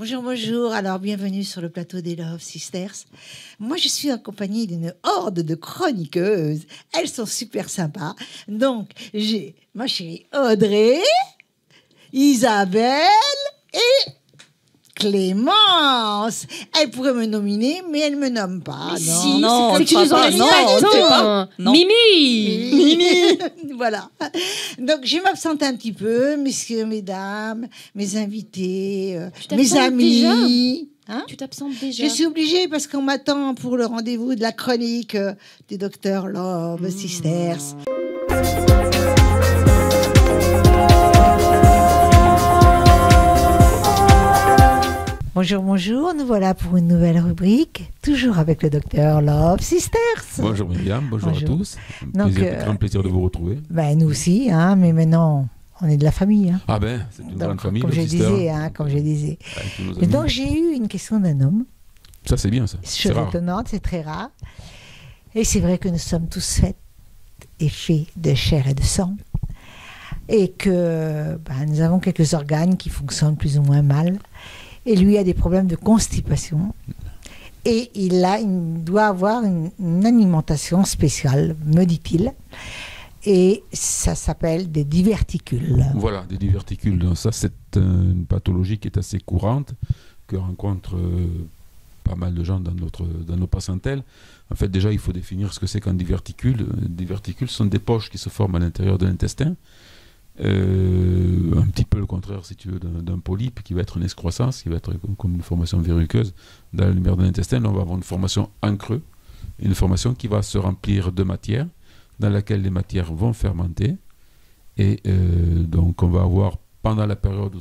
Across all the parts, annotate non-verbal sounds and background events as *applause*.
Bonjour, bonjour. Alors, bienvenue sur le plateau des Love Sisters. Moi, je suis accompagnée d'une horde de chroniqueuses. Elles sont super sympas. Donc, j'ai ma chérie Audrey, Isabelle et Clémence. Elle pourrait me nominer, mais elle me nomme pas. Mais non, si, non, c'est que tu nous en pas- non, pas. Non. Mimi Mimi *laughs* Voilà. Donc, je m'absente un petit peu, messieurs, mesdames, mes invités, euh, Tu mes amis. Hein Tu t'absentes déjà. je suis obligée parce qu'on m'attend pour le rendez-vous de la chronique euh, du docteur Love Hmm. Sisters. Bonjour, bonjour, nous voilà pour une nouvelle rubrique, toujours avec le docteur Love Sisters. Bonjour Myriam, bonjour, Bonjour. à tous. Un Donc, plaisir- euh, grand plaisir de vous retrouver. Ben, nous aussi, hein, mais maintenant, on est de la famille. Hein. Ah ben, c'est une Donc, grande famille, comme je sister, disais, hein, comme je disais. Et donc, j'ai eu une question d'un homme. Ça c'est bien ça, c'est étonnante, c'est très rare. Et c'est vrai que nous sommes tous faits et faits de chair et de sang. Et que ben, nous avons quelques organes qui fonctionnent plus ou moins mal. Et lui a des problèmes de constipation. Et il, a, il doit avoir une, alimentation spéciale, me dit-il. Et ça s'appelle des diverticules. Voilà, des diverticules. Donc, ça c'est une pathologie qui est assez courante, que rencontrent euh, pas mal de gens dans, notre, dans nos patientèles. En fait déjà il faut définir ce que c'est qu'un diverticule. Des diverticules sont des poches qui se forment à l'intérieur de l'intestin. Euh, un petit peu le contraire, si tu veux, d'un polype qui va être une excroissance, qui va être comme, une formation verruqueuse dans la lumière de l'intestin. On va avoir une formation en creux, une formation qui va se remplir de matière, dans laquelle les matières vont fermenter. Et euh, donc, on va avoir, pendant la période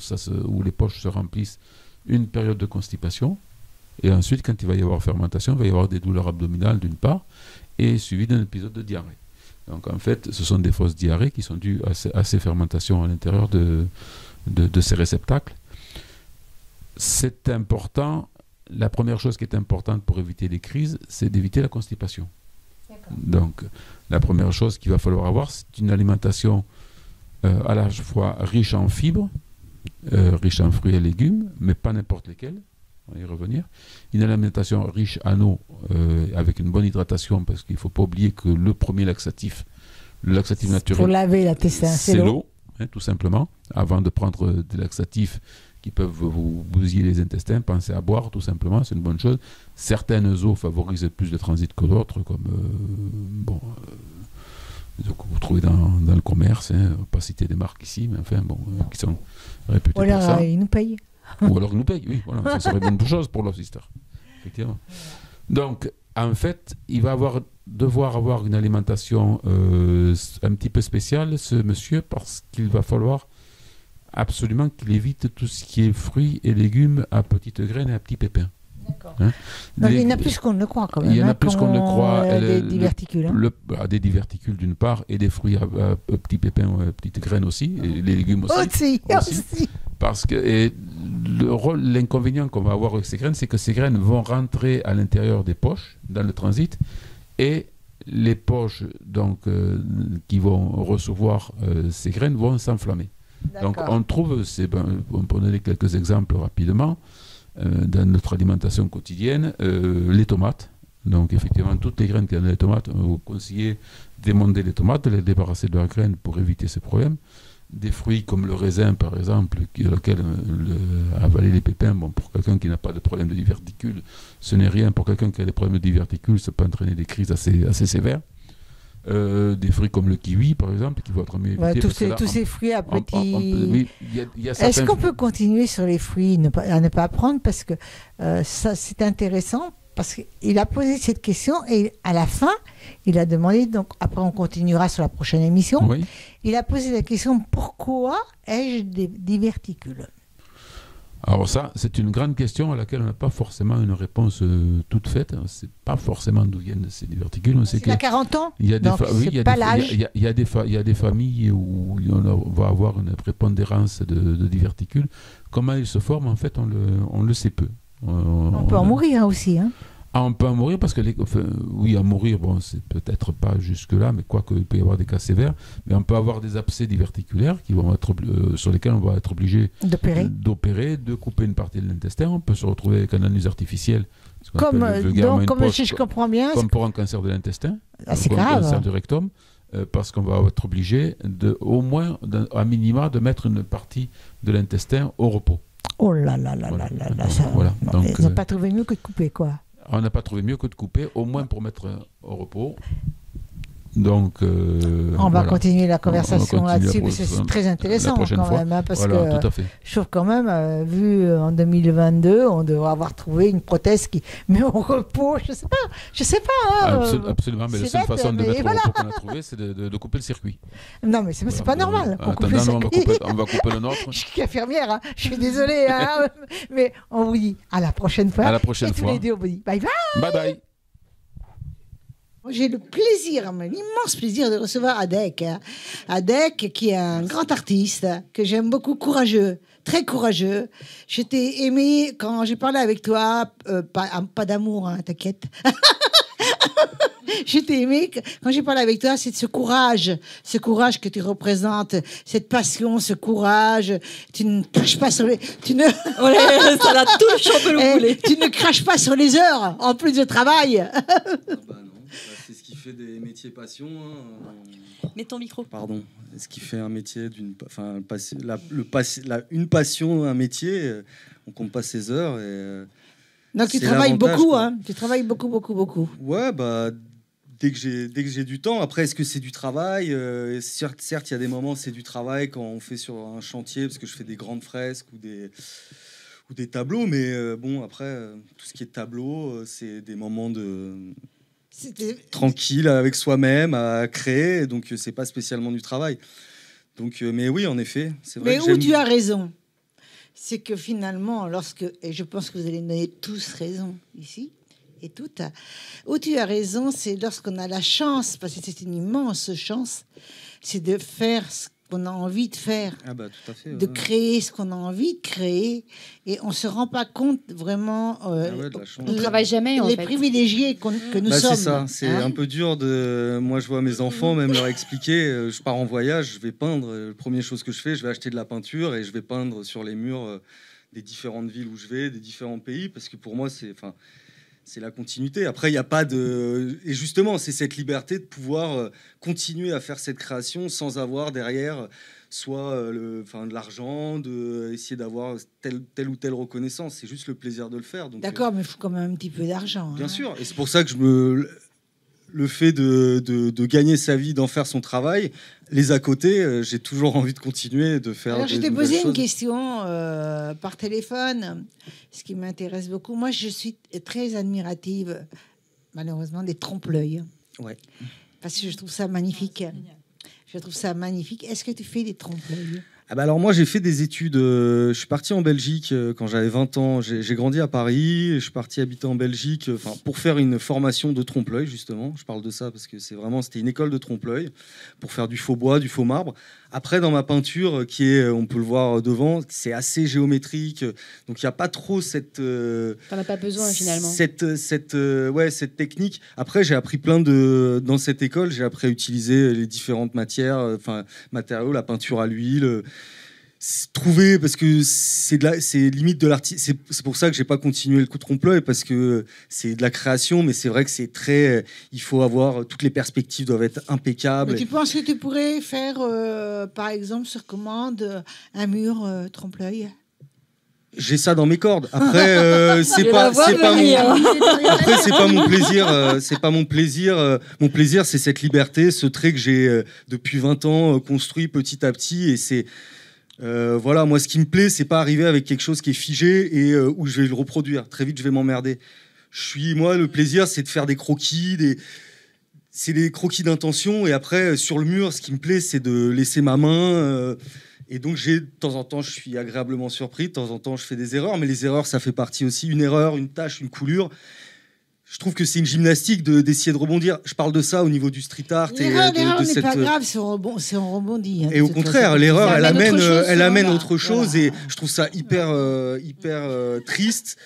où les poches se remplissent, une période de constipation. Et ensuite, quand il va y avoir fermentation, il va y avoir des douleurs abdominales d'une part, et suivi d'un épisode de diarrhée. Donc en fait, ce sont des fausses diarrhées qui sont dues à ces, à ces fermentations à l'intérieur de, de, de ces réceptacles. C'est important, la première chose qui est importante pour éviter les crises, c'est d'éviter la constipation. Donc la première chose qu'il va falloir avoir, c'est une alimentation euh, à la fois riche en fibres, euh, riche en fruits et légumes, mais pas n'importe lesquels, on va y revenir. Une alimentation riche en eau, euh, avec une bonne hydratation, parce qu'il ne faut pas oublier que le premier laxatif, le laxatif Pour naturel, laver c'est l'eau. hein, tout simplement. Avant de prendre euh, des laxatifs qui peuvent vous bousiller les intestins, pensez à boire, tout simplement, c'est une bonne chose. Certaines eaux favorisent plus de transit que d'autres, comme euh, bon, euh, que vous trouvez dans, dans le commerce, hein, pas citer des marques ici, mais enfin, bon, euh, qui sont réputées alors, pour ça. euh, il nous paye. Ou alors nous payent, oui, ça serait une bonne chose pour Love Sister. Effectivement. Donc, en fait, il va devoir avoir une alimentation euh, un petit peu spéciale, ce monsieur, parce qu'il va falloir absolument qu'il évite tout ce qui est fruits et légumes à petites graines et à petits pépins. Hein. Les- il y en a plus qu'on ne croit quand même. Il y en a hein, plus qu'on ne croit. euh, des le- diverticules. hein. le- bah, des diverticules d'une part et des fruits à, à- à petits pépins à petites graines aussi, et les légumes aussi. Aussi, *laughs* aussi. aussi. Parce que et le rôle, l'inconvénient qu'on va avoir avec ces graines, c'est que ces graines vont rentrer à l'intérieur des poches, dans le transit, et les poches donc, euh, qui vont recevoir euh, ces graines vont s'enflammer. Donc on trouve, ben, on peut donner quelques exemples rapidement, euh, dans notre alimentation quotidienne, euh, les tomates. Donc effectivement, toutes les graines y a dans les tomates, vous conseiller d'émonder les tomates, de les débarrasser de leurs graines pour éviter ces problèmes. Des fruits comme le raisin, par exemple, qui, lequel euh, le- avaler les pépins, bon, pour quelqu'un qui n'a pas de problème de diverticule, ce n'est rien. Pour quelqu'un qui a des problèmes de diverticule, ça peut entraîner des crises assez, assez sévères. Euh, des fruits comme le kiwi, par exemple, qui vont être mieux tous, ces, là, tous on- ces fruits à petits. Est-ce qu'on peut continuer sur les fruits ne pas- à ne pas prendre Parce que euh, ça, c'est intéressant. Parce qu'il a posé cette question et à la fin, il a demandé, donc après on continuera sur la prochaine émission, Oui. il a posé la question pourquoi ai-je des diverticules Alors ça, c'est une grande question à laquelle on n'a pas forcément une réponse euh, toute faite. On ne sait pas forcément d'où viennent ces diverticules. On sait Il a que 40 ans il y a des, fa- oui, y a pas des y a- y a fa- y a familles où on a- va avoir une prépondérance de, de diverticules. Comment ils se forment, en fait, on le, on le sait peu. On peut en mourir aussi. Hein. Ah, on peut en mourir parce que, les, enfin, oui, à mourir, bon, c'est peut-être pas jusque-là, mais quoi qu'il peut y avoir des cas sévères, mais on peut avoir des abcès diverticulaires qui vont être, euh, sur lesquels on va être obligé D'opérer. de couper une partie de l'intestin. On peut se retrouver avec un anus artificiel. Comme, euh, donc, comme si je comprends bien, comme pour un cancer de l'intestin, Ah, c'est ou un grave. cancer du rectum, euh, parce qu'on va être obligé, de, au moins, à minima, de mettre une partie de l'intestin au repos. oh là là là Voilà. là là là, ça- Voilà. Donc, ils n'ont euh, pas trouvé mieux que de couper, quoi. On n'a pas trouvé mieux que de couper, au moins pour mettre au repos. Donc, euh, On va voilà. continuer la conversation là-dessus, parce que c'est très intéressant quand même, hein, parce Voilà, que je trouve quand même, euh, vu euh, en 2022, on devrait avoir trouvé une prothèse qui *laughs* met au repos, je sais pas, je sais pas. hein, Absol- euh, absolument, mais la seule bête, façon de mettre voilà. au repos qu'on a *laughs* trouvé, c'est de, de- de couper le circuit. Non, mais c'est pas normal. Attends, non, on, va couper, on va couper le nôtre. *laughs* Je suis infirmière, hein, je suis désolée, mais on vous dit à la prochaine fois. À la prochaine Et tous fois. les deux, on vous dit bye bye. Bye bye. J'ai le plaisir, l'immense plaisir de recevoir Adek. hein. Adek, qui est un grand artiste, que j'aime beaucoup, courageux, très courageux. Je t'ai aimé quand j'ai parlé avec toi, euh, pas, ah, pas d'amour, hein, t'inquiète. *laughs* Je t'ai aimé quand j'ai parlé avec toi, c'est de ce courage, ce courage que tu représentes, cette passion, ce courage. Tu ne craches pas sur les, tu ne, *laughs* Ouais, ça la touche, on peut le Eh, tu ne craches pas sur les heures en plus de travail. Ah bah c'est ce qui fait des métiers passion. hein. Mets ton micro. Pardon, ce qui fait un métier d'une, enfin, la, le la- une passion, un métier. euh, On compte pas ses heures et euh, Donc tu C'est travailles beaucoup, quoi. hein. Tu travailles beaucoup, beaucoup, beaucoup. ouais, bah dès que j'ai dès que j'ai du temps. Après, est-ce que c'est du travail Euh, Certes, certes, il y a des moments c'est du travail quand on fait sur un chantier parce que je fais des grandes fresques ou des ou des tableaux, mais euh, bon après euh, tout ce qui est tableau, euh, c'est des moments de tranquille avec soi-même à créer, donc euh, c'est pas spécialement du travail. Donc, euh, mais oui, en effet, c'est vrai. Mais que où tu as raison, c'est que finalement, lorsque, et je pense que vous allez me donner tous raison ici, et toutes, où tu as raison, c'est lorsqu'on a la chance, parce que c'est une immense chance, c'est de faire ce qu'on a envie de faire, Ah bah tout à fait. de créer ce qu'on a envie de créer, et on se rend pas compte vraiment euh, Ah ouais, de la chance. On travaille jamais en les fait. privilégiés qu'on- que nous Bah, sommes. c'est ça, c'est hein. un peu dur de. Moi, je vois mes enfants, même leur expliquer. euh, Je pars en voyage, je vais peindre. euh, La première chose que je fais, je vais acheter de la peinture et je vais peindre sur les murs euh, des différentes villes où je vais, des différents pays, parce que pour moi, c'est. Enfin, c'est la continuité. Après, il n'y a pas de. Et justement, c'est cette liberté de pouvoir euh, continuer à faire cette création sans avoir derrière soit euh, le, enfin, de l'argent, de essayer d'avoir telle, telle ou telle reconnaissance. C'est juste le plaisir de le faire. donc, euh, D'accord, mais il faut quand même un petit peu d'argent. Bien hein. sûr, et c'est pour ça que je me le fait de, de, de gagner sa vie, d'en faire son travail, les à côté, euh, j'ai toujours envie de continuer de faire. Alors, des je t'ai posé une question euh, par téléphone, ce qui m'intéresse beaucoup. Moi, je suis très admirative, malheureusement, des trompe-l'œil. Ouais. Parce que je trouve ça magnifique. Je trouve ça magnifique. Est-ce que tu fais des trompe-l'œil? Ah bah alors moi j'ai fait des études, euh, je suis parti en Belgique euh, quand j'avais 20 ans, j'ai grandi à Paris, je suis parti habiter en Belgique euh, pour faire une formation de trompe-l'œil justement, je parle de ça parce que c'est vraiment, c'était une école de trompe-l'œil pour faire du faux bois, du faux marbre. Après dans ma peinture qui est, on peut le voir devant, c'est assez géométrique, donc il n'y a pas trop cette... T'en as pas besoin finalement. cette, cette, ouais, cette technique. Après, j'ai appris plein de. Dans cette école, j'ai appris à utiliser les différentes matières, enfin, matériaux, la peinture à l'huile. Euh, c'est- Trouver, parce que c'est de la- c'est limite de l'artiste. C'est c'est pour ça que j'ai pas continué le coup de trompe-l'œil, parce que c'est de la création, mais c'est vrai que c'est très. Il faut avoir. Toutes les perspectives doivent être impeccables. Mais Tu penses que tu pourrais faire, euh, par exemple, sur commande, euh, un mur euh, trompe-l'œil? J'ai ça dans mes cordes. Après, euh, *laughs* c'est pas, c'est pas mon. Après, c'est pas mon plaisir. euh, c'est pas mon plaisir. euh, mon plaisir, c'est cette liberté, ce trait que j'ai euh, depuis 20 ans euh, construit petit à petit. Et c'est euh, voilà, moi, ce qui me plaît, c'est pas arriver avec quelque chose qui est figé et euh, où je vais le reproduire. Très vite, je vais m'emmerder. Je suis moi, le plaisir, c'est de faire des croquis, des c'est des croquis d'intention. Et après, euh, sur le mur, ce qui me plaît, c'est de laisser ma main. et donc, j'ai de temps en temps, je suis agréablement surpris. De temps en temps, je fais des erreurs, mais les erreurs, ça fait partie aussi. Une erreur, une tâche, une coulure. Je trouve que c'est une gymnastique de- d'essayer de rebondir. Je parle de ça au niveau du street art L'erreur de, l'erreur de n'est cette. pas grave, c'est on rebond- c'est on rebondit. hein, Et de au toute contraire, façon. l'erreur, Ça elle amène autre euh, chose, elle amène voilà, autre chose, voilà. et je trouve ça hyper, euh, hyper euh, triste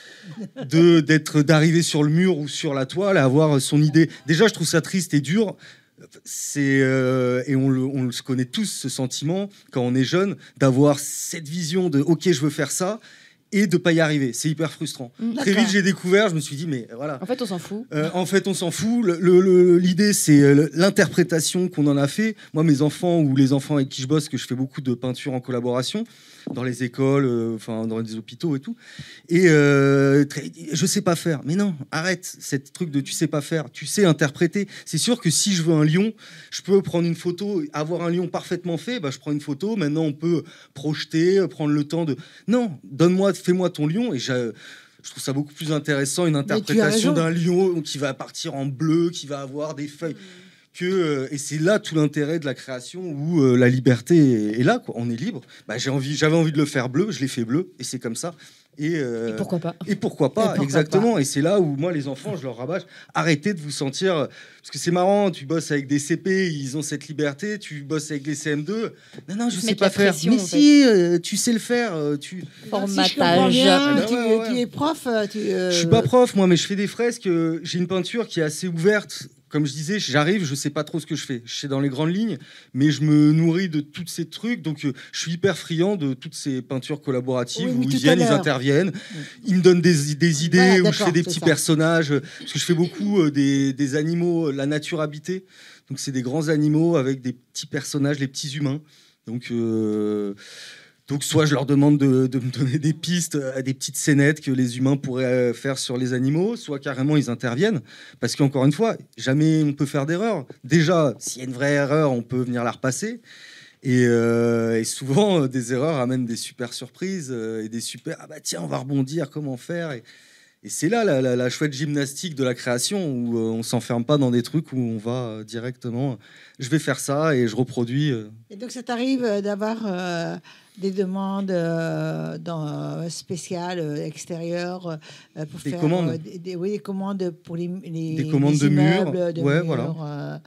de d'être d'arriver sur le mur ou sur la toile à avoir son idée. Déjà, je trouve ça triste et dur. C'est euh, et on le, on le connaît tous ce sentiment quand on est jeune d'avoir cette vision de ok, je veux faire ça et de pas y arriver. C'est hyper frustrant. Mm. Très vite, j'ai découvert, je me suis dit mais voilà. En fait, on s'en fout. Euh, en fait, on s'en fout. L'idée, c'est euh, l'interprétation qu'on en a fait. Moi, mes enfants ou les enfants avec qui je bosse, que je fais beaucoup de peinture en collaboration dans les écoles, euh, enfin dans les hôpitaux et tout. Et euh, très- je sais pas faire. Mais non, arrête cette truc de tu sais pas faire. Tu sais interpréter. C'est sûr que si je veux un lion, je peux prendre une photo, avoir un lion parfaitement fait. Bah, je prends une photo. Maintenant, on peut projeter, prendre le temps de. Non, donne-moi, fais-moi ton lion et je trouve ça beaucoup plus intéressant une interprétation d'un lion qui va partir en bleu, qui va avoir des feuilles. Que, euh, et c'est là tout l'intérêt de la création où euh, la liberté est, est là, quoi. on est libre. Bah, envie, j'avais envie de le faire bleu, je l'ai fait bleu, et c'est comme ça. Et, euh, Et pourquoi pas et pourquoi pas, Et pourquoi exactement. Et c'est là où moi, les enfants, je leur rabâche, arrêtez de vous sentir. Parce que c'est marrant, tu bosses avec des CP, ils ont cette liberté, tu bosses avec les CM2. Non, non, je se sais pas faire. pression, Mais si, euh, tu sais le faire. euh, tu... Si je comprends Formatage. bien, tu, ouais, ouais. tu es prof, tu, euh, Je suis pas prof, moi, mais je fais des fresques. J'ai une peinture qui est assez ouverte. Comme je disais, j'arrive, je sais pas trop ce que je fais. Je sais dans les grandes lignes, mais je me nourris de tous ces trucs. Donc, euh, je suis hyper friand de toutes ces peintures collaboratives Oui, où ils viennent, ils interviennent, ils me donnent des, des idées, Voilà, où je fais des petits ça. personnages. euh, Parce que je fais beaucoup euh, des, des animaux, la nature habitée. Donc, c'est des grands animaux avec des petits personnages, les petits humains. Donc, euh, donc soit je leur demande de, me donner des pistes, euh, des petites scénettes que les humains pourraient euh, faire sur les animaux, soit carrément ils interviennent. Parce qu'encore une fois, jamais on peut faire d'erreur. Déjà, s'il y a une vraie erreur, on peut venir la repasser. Et, euh, et souvent, des erreurs amènent des super surprises et des super ah bah tiens, on va rebondir, comment faire et, c'est là la, chouette gymnastique de la création où on s'enferme pas dans des trucs où on va directement. Je vais faire ça et je reproduis. Et donc, ça t'arrive d'avoir des demandes euh, dans, euh, spéciales euh, extérieures euh, pour Des faire commandes. des, des- oui, des commandes pour les, les Des commandes les de murs. immeubles, de Ouais, murs, voilà.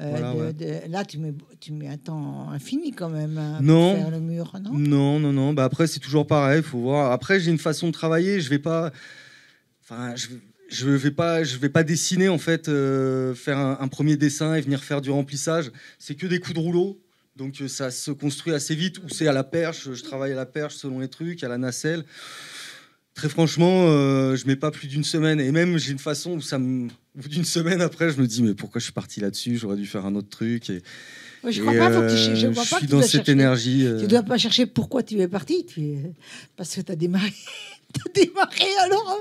Voilà, de- ouais. de- là, tu mets, tu mets un temps infini quand même hein, pour Non. faire le mur, non? Non, non, non. Bah après, c'est toujours pareil. Faut voir. Après, j'ai une façon de travailler. Je vais pas. Enfin, je, je vais pas. Je vais pas dessiner en fait. euh, faire un, un premier dessin et venir faire du remplissage. C'est que des coups de rouleau. Donc euh, ça se construit assez vite. Ou c'est à la perche. Je travaille à la perche selon les trucs, à la nacelle. Très franchement, euh, je mets pas plus d'une semaine. Et même, j'ai une façon où ça me. D'une semaine après, je me dis mais pourquoi je suis parti là-dessus? J'aurais dû faire un autre truc. Et, Ouais, Je et, crois pas, faut que tu, euh, je crois je pas suis que tu dans cette chercher- énergie. euh, Tu dois pas chercher pourquoi tu es parti, tu es... parce que tu as démarré. *laughs* tu as démarré alors.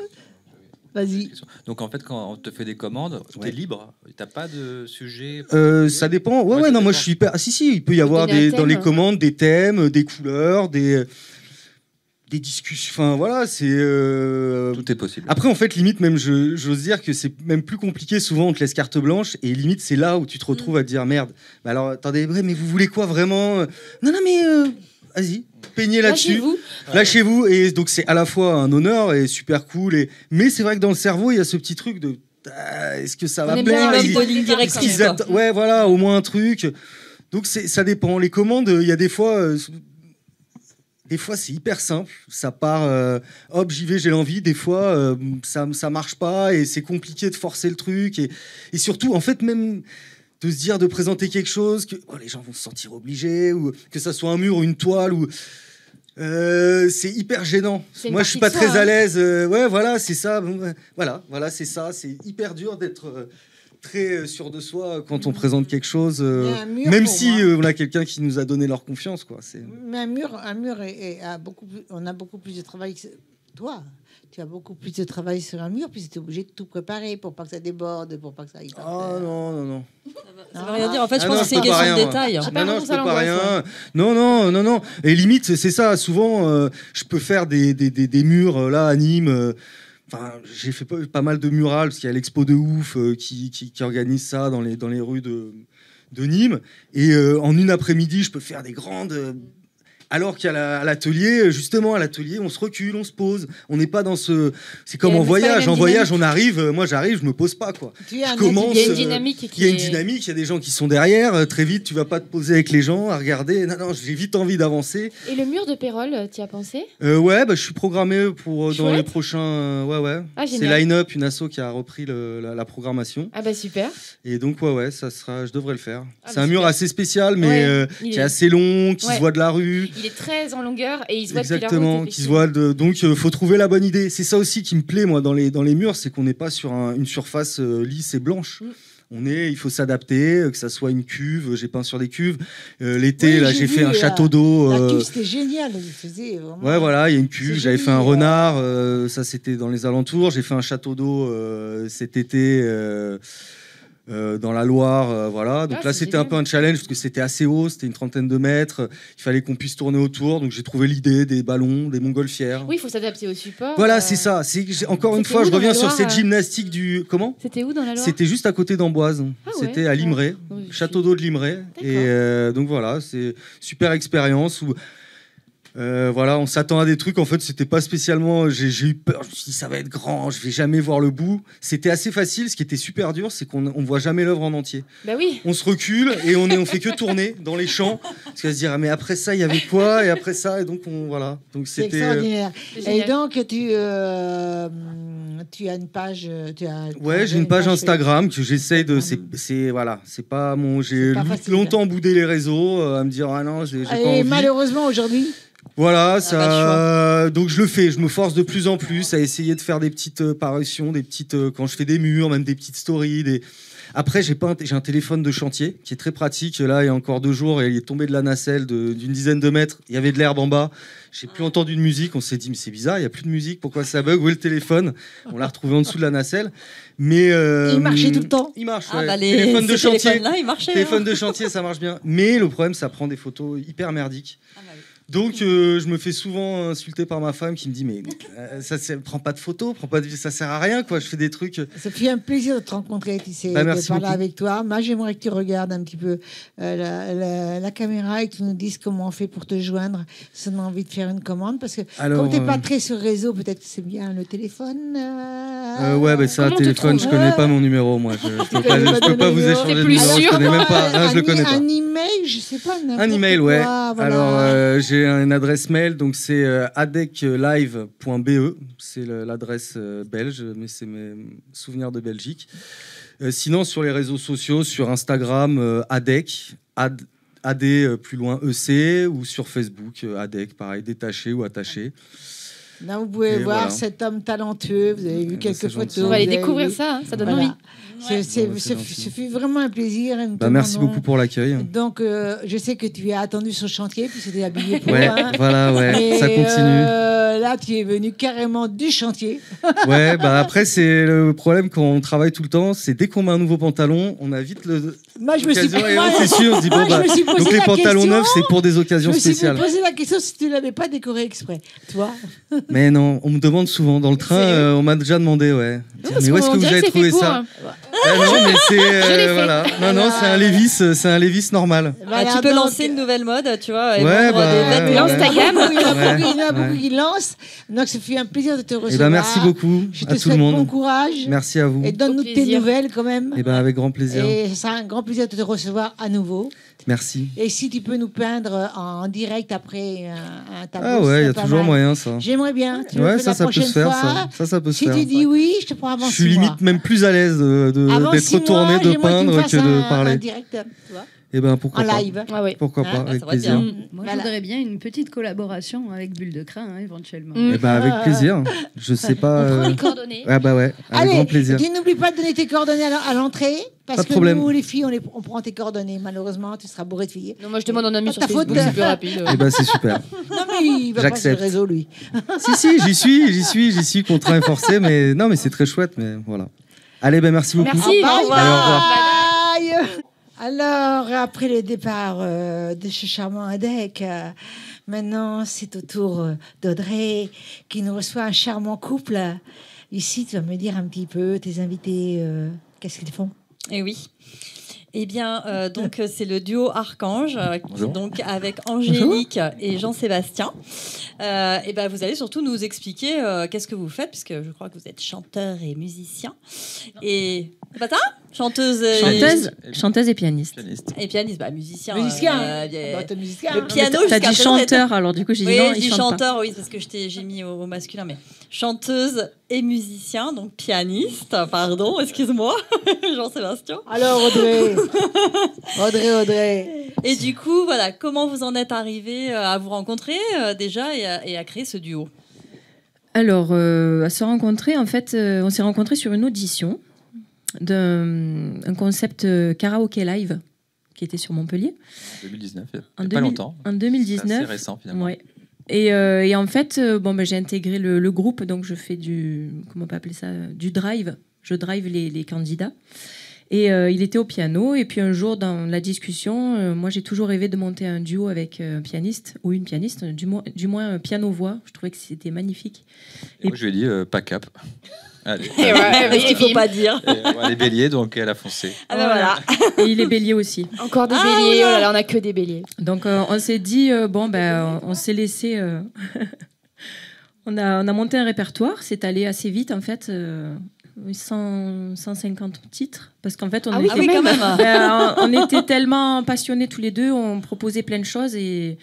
Vas-y. Donc en fait, quand on te fait des commandes, tu es libre. T'as pas de sujet. Euh, ça dépend. Ouais, Ouais, non, moi je suis hyper. Ah, si, si, il peut y avoir des, dans les commandes des thèmes, des couleurs, des, des discussions. Enfin, voilà, c'est. euh, Tout est possible. Après, en fait, limite, même, je- j'ose dire que c'est même plus compliqué. Souvent, on te laisse carte blanche et limite, c'est là où tu te retrouves à te dire merde. Bah alors, attendez, mais vous voulez quoi vraiment? Non, non, mais euh, vas-y, peignez là-dessus. Lâchez-vous. Lâchez-vous. Et donc, c'est à la fois un honneur et super cool. Et... Mais c'est vrai que dans le cerveau, il y a ce petit truc de. Ah, Est-ce que ça On va plaire? Ils- Ouais, voilà, au moins un truc. Donc c'est- ça dépend. Les commandes, il y a des fois, euh, des fois c'est hyper simple. Ça part, euh, hop, j'y vais, j'ai l'envie. Des fois, euh, ça ça marche pas et c'est compliqué de forcer le truc. Et, et surtout, en fait, même de se dire de présenter quelque chose que oh, les gens vont se sentir obligés ou que ça soit un mur ou une toile ou euh, c'est hyper gênant. Moi, je suis pas très à hein. l'aise. euh, ouais, voilà, c'est ça. Voilà, voilà, c'est ça. C'est hyper dur d'être euh, très sûr de soi quand on présente quelque chose. même si on a quelqu'un qui nous a donné leur confiance, quoi. C'est Mais un mur, un mur est, est- a beaucoup plus, on a beaucoup plus de travail que toi. Tu as beaucoup plus de travail sur un mur, puis tu es obligé de tout préparer pour pas que ça déborde, pour pas que ça aille par oh non non non. Ça veut rien dire. En fait, je Ah pense non, que c'est une question de détail. sais Non, non, je peux pas rien. Non, non, non, non. Et limite, c'est ça. Souvent, euh, je peux faire des, des, des, des murs euh, là à Nîmes. euh, Enfin, j'ai fait pas, pas mal de murales parce qu'il y a l'expo de ouf euh, qui, qui, qui organise ça dans les, dans les rues de, de Nîmes. Et euh, en une après-midi, je peux faire des grandes. Alors qu'à la- l'atelier, justement, à l'atelier, on se recule, on se pose. On n'est pas dans ce. C'est comme en voyage. En voyage, on arrive. euh, Moi, j'arrive, je me pose pas, quoi. Il y a une euh, dynamique Il y a une dynamique, il y a des gens qui sont derrière. euh, Très vite, tu vas pas te poser avec les gens, à regarder. Non, non, j'ai vite envie d'avancer. Et le mur de Pérol, tu as pensé? Euh, ouais, bah, je suis programmé pour dans les prochains. ouais, ouais. Ah, c'est. Line Up, une asso qui a repris le- la, la programmation. Ah bah super. Et donc, ouais, ouais, ça sera, je devrais le faire. Ah, c'est bah, un mur assez spécial, mais Ouais, euh, qui est- est assez long, qui Ouais. se voit de la rue. Il est très en longueur et il se voit Exactement, qui se voit de. Donc, euh, faut trouver la bonne idée. C'est ça aussi qui me plaît, moi, dans les, dans les murs, c'est qu'on n'est pas sur un- une surface euh, lisse et blanche. Mm. On est, il faut s'adapter, euh, que ça soit une cuve. J'ai peint sur des cuves. Euh, L'été, Oui, là, j'ai fait un château d'eau. La cuve, c'était génial. Il faisait vraiment. Ouais, voilà, il y a une cuve. J'avais fait un renard, ça c'était dans les alentours. J'ai fait un château d'eau cet été euh, euh, dans la Loire, euh, voilà. Donc Ah, là, c'est c'était un génial. peu un challenge parce que c'était assez haut, c'était une trentaine de mètres. Il fallait qu'on puisse tourner autour. Donc j'ai trouvé l'idée des ballons, des montgolfières. Oui, il faut s'adapter au support. Voilà, euh, c'est ça. C'est j'ai- encore une C'était fois, où je dans reviens la sur Loire, cette euh gymnastique du comment C'était où dans la Loire C'était juste à côté d'Amboise. Ah ouais, C'était à. Donc, je Château d'eau de Limeray. Et euh, donc voilà, c'est super expérience où euh, voilà, on s'attend à des trucs. En fait, c'était pas spécialement. J'ai j'ai eu peur. Je me suis dit, ça va être grand. Je vais jamais voir le bout. C'était assez facile. Ce qui était super dur, c'est qu'on on voit jamais l'œuvre en entier. Bah oui. On se recule et on est, on fait que tourner dans les champs. Parce qu'à se dire, ah, mais après ça, il y avait quoi? Et après ça, et donc on voilà. Donc C'est c'était. euh, extraordinaire. Et donc, tu, euh, tu as une page. euh, Tu as, tu Ouais, j'ai une page Instagram que j'essaye de. C'est, voilà, c'est pas mon. J'ai longtemps boudé les réseaux euh, à me dire ah non, j'ai, pas Et envie. malheureusement, aujourd'hui, Voilà, pas ça. Donc je le fais. Je me force de plus en plus à essayer de faire des petites euh, parutions, des petites euh, quand je fais des murs, même des petites stories. Des... Après, j'ai pas, un j'ai un téléphone de chantier qui est très pratique. Là, il y a encore deux jours, il est tombé de la nacelle de- d'une dizaine de mètres. Il y avait de l'herbe en bas. J'ai plus entendu de musique. On s'est dit, mais c'est bizarre, il y a plus de musique. Pourquoi ça bug? Où est le téléphone? On l'a retrouvé en dessous de la nacelle. Mais euh, il marchait tout le temps. Il marche. Ah ouais. bah les téléphone de ces chantier. téléphones-là, ils marchaient. Téléphone hein. de chantier, ça marche bien. Mais le problème, ça prend des photos hyper merdiques. Ah bah oui. Donc, euh, je me fais souvent insulter par ma femme qui me dit Mais euh, ça, c'est- prends pas de photos, prends pas de... ça sert à rien, quoi. Je fais des trucs. Ça fait un plaisir de te rencontrer, tu sais, Bah, de merci parler beaucoup. avec toi. Moi, j'aimerais que tu regardes un petit peu euh, la, la- la caméra et que tu nous dises comment on fait pour te joindre si on a envie de faire une commande. Parce que Alors, comme tu n'es pas euh, très sur réseau, peut-être que c'est bien le téléphone. euh, euh, ouais, bah ça, téléphone, je trouve connais pas mon numéro, moi. Je, je peux pas, connais je pas peux ton pas vous échanger de plus numéro, je sûr, connais même pas. un, Non, je le connais pas. Un email, je sais pas. Un email, ouais. voilà. Alors, euh, j'ai une adresse mail, donc c'est euh, adeclive.be. C'est l'adresse euh, belge, mais c'est mes souvenirs de Belgique. Euh, sinon, sur les réseaux sociaux, sur Instagram, adec, ad, AD plus loin EC, ou sur Facebook, adec, pareil, détaché ou attaché. Là, vous pouvez Et voir voilà. cet homme talentueux. Vous avez vu bah, quelques c'est photos. On va aller découvrir vu- ça, hein, ça donne Voilà. envie. C'est- c'est- Ouais, c'est ce fut vraiment un plaisir. et Bah, merci beaucoup pour l'accueil. Donc, euh, je sais que tu es attendu sur le chantier, puis c'était habillé pour. Ouais, hein. voilà, ouais, Et, ça continue. euh, là, tu es venu carrément du chantier. *laughs* Ouais, bah après, c'est le problème quand on travaille tout le temps, c'est dès qu'on met un nouveau pantalon, on a vite le. Moi, je me suis, et *laughs* s'est sûr, on dit, bon, bah, je me suis posé donc les la pantalons question, neufs, c'est pour des Je occasions me suis spéciales. posé la question si tu l'avais pas décoré exprès. Toi Mais non, on me demande souvent. Dans le train, C'est- euh, on m'a déjà demandé, ouais. Mais où est-ce que vous avez c'est trouvé ça hein. Ah Non, *laughs* mais c'est euh, voilà. Non, non, c'est un Levis, euh, c'est un Levis normal. Ah, Voilà, tu peux lancer une nouvelle mode, tu vois, et Ouais, bah, des ouais, vêtements. ouais. L'Instagram. *laughs* Il y en a Ouais, beaucoup, il y en a ouais. beaucoup qui lancent. Donc, ça fait un plaisir de te recevoir. Et ben merci beaucoup Je te à tout le monde. bon courage. Merci à vous. Et donne-nous tes nouvelles quand même. Et ben avec grand plaisir. Et ce sera un grand plaisir de te recevoir à nouveau. Merci. Et si tu peux nous peindre en direct après un, un tableau, Ah ouais, il y a toujours mal. moyen ça. J'aimerais bien. Tu Ouais, ça, la ça peut se faire. Ça, ça, ça peut se Si faire. tu dis oui, je te prends avant Je suis limite mois. même plus à l'aise de, de- d'être six retourné, de peindre que de un- parler. direct, tu vois, Et ben pourquoi en pas. live. Ah. Pourquoi Hein pas, Ah, avec plaisir. bien. Moi, Voilà. je voudrais bien une petite collaboration avec Bulle de Crin, hein, éventuellement. Mm. Et ben avec plaisir. Je sais pas. On prend euh, les coordonnées. Ah bah ouais, avec Allez, grand plaisir. tu n'oublies pas de donner tes coordonnées à l'en- à l'entrée. Parce Pas de que problème. nous, les filles, on, les- on prend tes coordonnées. Malheureusement, tu seras bourré de filles. Non, moi je demande en ami sur ta faute. Facebook, c'est plus rapide. Et ben c'est super. Non, mais il va pas sur le réseau, lui. *laughs* si si, j'y suis, j'y suis, j'y suis contraint et forcé, mais non mais c'est très chouette, mais voilà. Allez ben merci beaucoup. Merci. Au revoir. Allez, au revoir. bye. Alors, après le départ euh, de ce charmant Adek, euh, maintenant c'est au tour euh, d'Audrey qui nous reçoit un charmant couple. Ici, tu vas me dire un petit peu, tes invités, euh, qu'est-ce qu'ils font? Et oui. Eh bien, euh, donc euh, c'est le duo Archange, Bonjour. donc avec Angélique et Jean-Sébastien. Euh, et ben, vous allez surtout nous expliquer euh, qu'est-ce que vous faites, puisque je crois que vous êtes chanteur et musicien. Et pas ça Chanteuse et... Chanteuse, Et- chanteuse et pianiste. Pianiste. et pianiste, bah musicien. Musicien. euh, euh, Bah, musicien. le hein. piano T'as dit chanteur, alors du coup j'ai dit Oui, non, je il chante pas. chanteur, oui, parce que j'ai mis au, au masculin, mais chanteuse et musicien, donc pianiste, pardon, excuse-moi, *laughs* Jean-Sébastien. Alors, Audrey. *laughs* Audrey, Audrey. Et du coup, voilà, comment vous en êtes arrivé euh, à vous rencontrer euh, déjà et à, et à créer ce duo? Alors, euh, à se rencontrer, en fait, euh, on s'est rencontrés sur une audition d'un un concept euh, karaoké live qui était sur Montpellier En 2019, il y a En pas 2000 longtemps. en C'est 2019. assez récent finalement. Ouais. Et, euh, et en fait, euh, bon, ben, j'ai intégré le, le groupe, donc je fais du, comment on peut appeler ça, du drive. Je drive les, les candidats. Et euh, il était au piano. Et puis un jour, dans la discussion, euh, moi j'ai toujours rêvé de monter un duo avec un pianiste ou une pianiste, du, moins du moins un piano-voix. Je trouvais que c'était magnifique. Et moi, je lui ai dit pas cap. *laughs* Allez. Et ouais, Parce qu'il et faut pas dire. Et, ouais, elle est bélier, donc elle a foncé. Ah ben voilà. Et il est bélier aussi. Encore des Ah, béliers. Oh là là, on a que des béliers. Donc euh, on s'est dit, euh, bon, ben, on, on s'est laissé. euh, *laughs* on, a, on a monté un répertoire, c'est allé assez vite en fait. euh, 100, 150 titres. Parce qu'en fait, on, Ah était, Ah oui, quand même. *laughs* ben, on, on était tellement passionnés tous les deux, on proposait plein de choses et,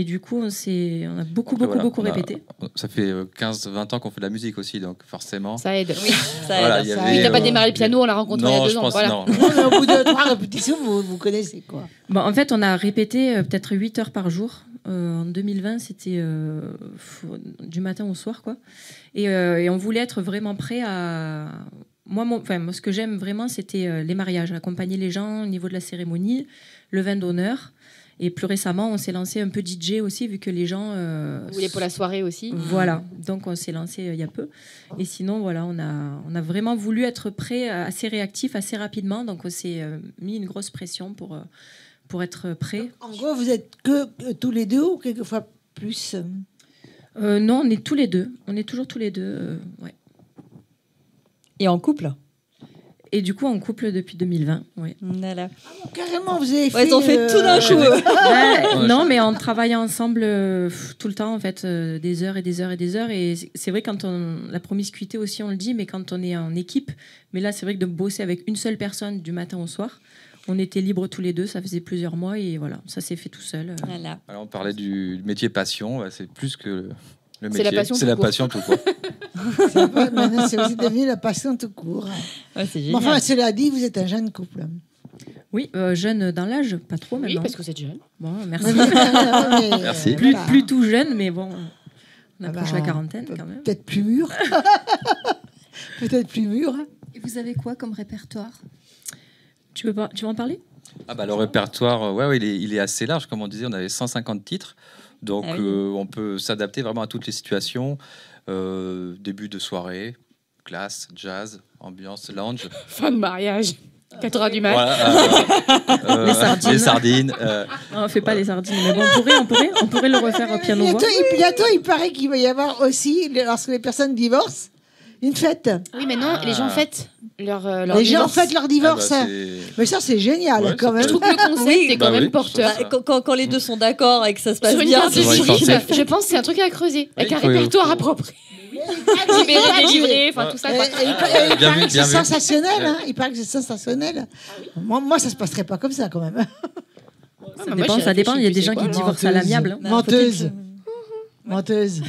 et du coup, on, on a beaucoup, beaucoup, voilà, beaucoup a- répété. Ça fait 15-20 ans qu'on fait de la musique aussi, donc forcément. Ça aide. Oui, ça aide. Voilà, il avait, Oui, aide. t'as pas euh, démarré le piano, on l'a rencontré il y a Non, deux je ans. pense voilà. non. Non, au bout de trois répétitions, vous, vous connaissez quoi. Bon, en fait, on a répété euh, peut-être 8 heures par jour. Euh, en 2020, c'était euh, du matin au soir, quoi. Et, euh, et on voulait être vraiment prêt à. Moi, mon- enfin, moi, ce que j'aime vraiment, c'était euh, les mariages, accompagner les gens au niveau de la cérémonie, le vin d'honneur. Et plus récemment, on s'est lancé un peu DJ aussi, vu que les gens. euh, Vous voulez pour la soirée aussi voilà, donc on s'est lancé euh, il y a peu. Et sinon, voilà, on a, on a vraiment voulu être prêt, euh, assez réactif, assez rapidement. Donc on s'est euh, mis une grosse pression pour, euh, pour être prêt. En gros, vous êtes que tous les deux ou quelquefois plus Euh, non, on est tous les deux. On est toujours tous les deux. euh, ouais. Et en couple? Et du coup, en couple depuis 2020. Ouais. Voilà. Carrément, vous avez Ouais, fait. ils ont fait euh, tout d'un coup. Ouais, Ouais, non, mais on travaille ensemble euh, tout le temps, en fait, euh, des heures et des heures et des heures. Et c'est- vrai, quand on. La promiscuité aussi, on le dit, mais quand on est en équipe. Mais là, c'est vrai que de bosser avec une seule personne du matin au soir, on était libres tous les deux, ça faisait plusieurs mois et voilà, ça s'est fait tout seul. euh. Voilà. Alors, on parlait du métier passion, ouais, c'est plus que C'est la passion C'est tout la court. passion tout court. *laughs* c'est aussi devenu la passion tout court. Ouais, enfin, cela dit, vous êtes un jeune couple. Oui, euh, jeune dans l'âge, pas trop Oui, maintenant. parce que vous êtes jeune. Bon, *laughs* merci. mais, Merci. euh, plus, voilà. plus tout jeune, mais bon, on Ah approche bah, la quarantaine quand même. Peut-être plus mûr. *laughs* Peut-être plus mûr. Et vous avez quoi comme répertoire? Tu veux, pas, tu veux en parler? Ah bah, le répertoire, euh, ouais, ouais, il, est, il est assez large, comme on disait, on avait 150 titres. Donc Ah oui. euh, on peut s'adapter vraiment à toutes les situations. Euh, début de soirée, classe, jazz, ambiance, lounge. *laughs* Fin de mariage. 4 heures du mat. Voilà, euh, *laughs* euh, Les sardines. les sardines, euh, *laughs* Non, on fait pas les sardines, mais bon, on pourrait, on pourrait, on pourrait le refaire au piano voix. Bientôt, il, bientôt, il paraît qu'il va y avoir aussi, lorsque les personnes divorcent, une fête. Oui, mais non, les gens Ah. fêtent leur, euh, leur les gens divorce. fêtent leur ah divorce. bah, c'est- Mais ça, c'est génial, Ouais, quand même. Je trouve que le concept Oui, est quand bah même oui, porteur. Bah, quand, quand- quand les deux sont d'accord et que ça se passe Sur une bien, forcément. je pense que c'est un truc à creuser. Avec Oui, un répertoire approprié. Libéré, délivré, enfin tout ça. Et- quoi. et il paraît- il que c'est sensationnel, hein. il paraît que c'est sensationnel. moi, moi, ça se passerait pas comme ça quand même. Ça moi, dépend, ça dépend. Il y a des gens qui divorcent à l'amiable. Bah, Menteuse.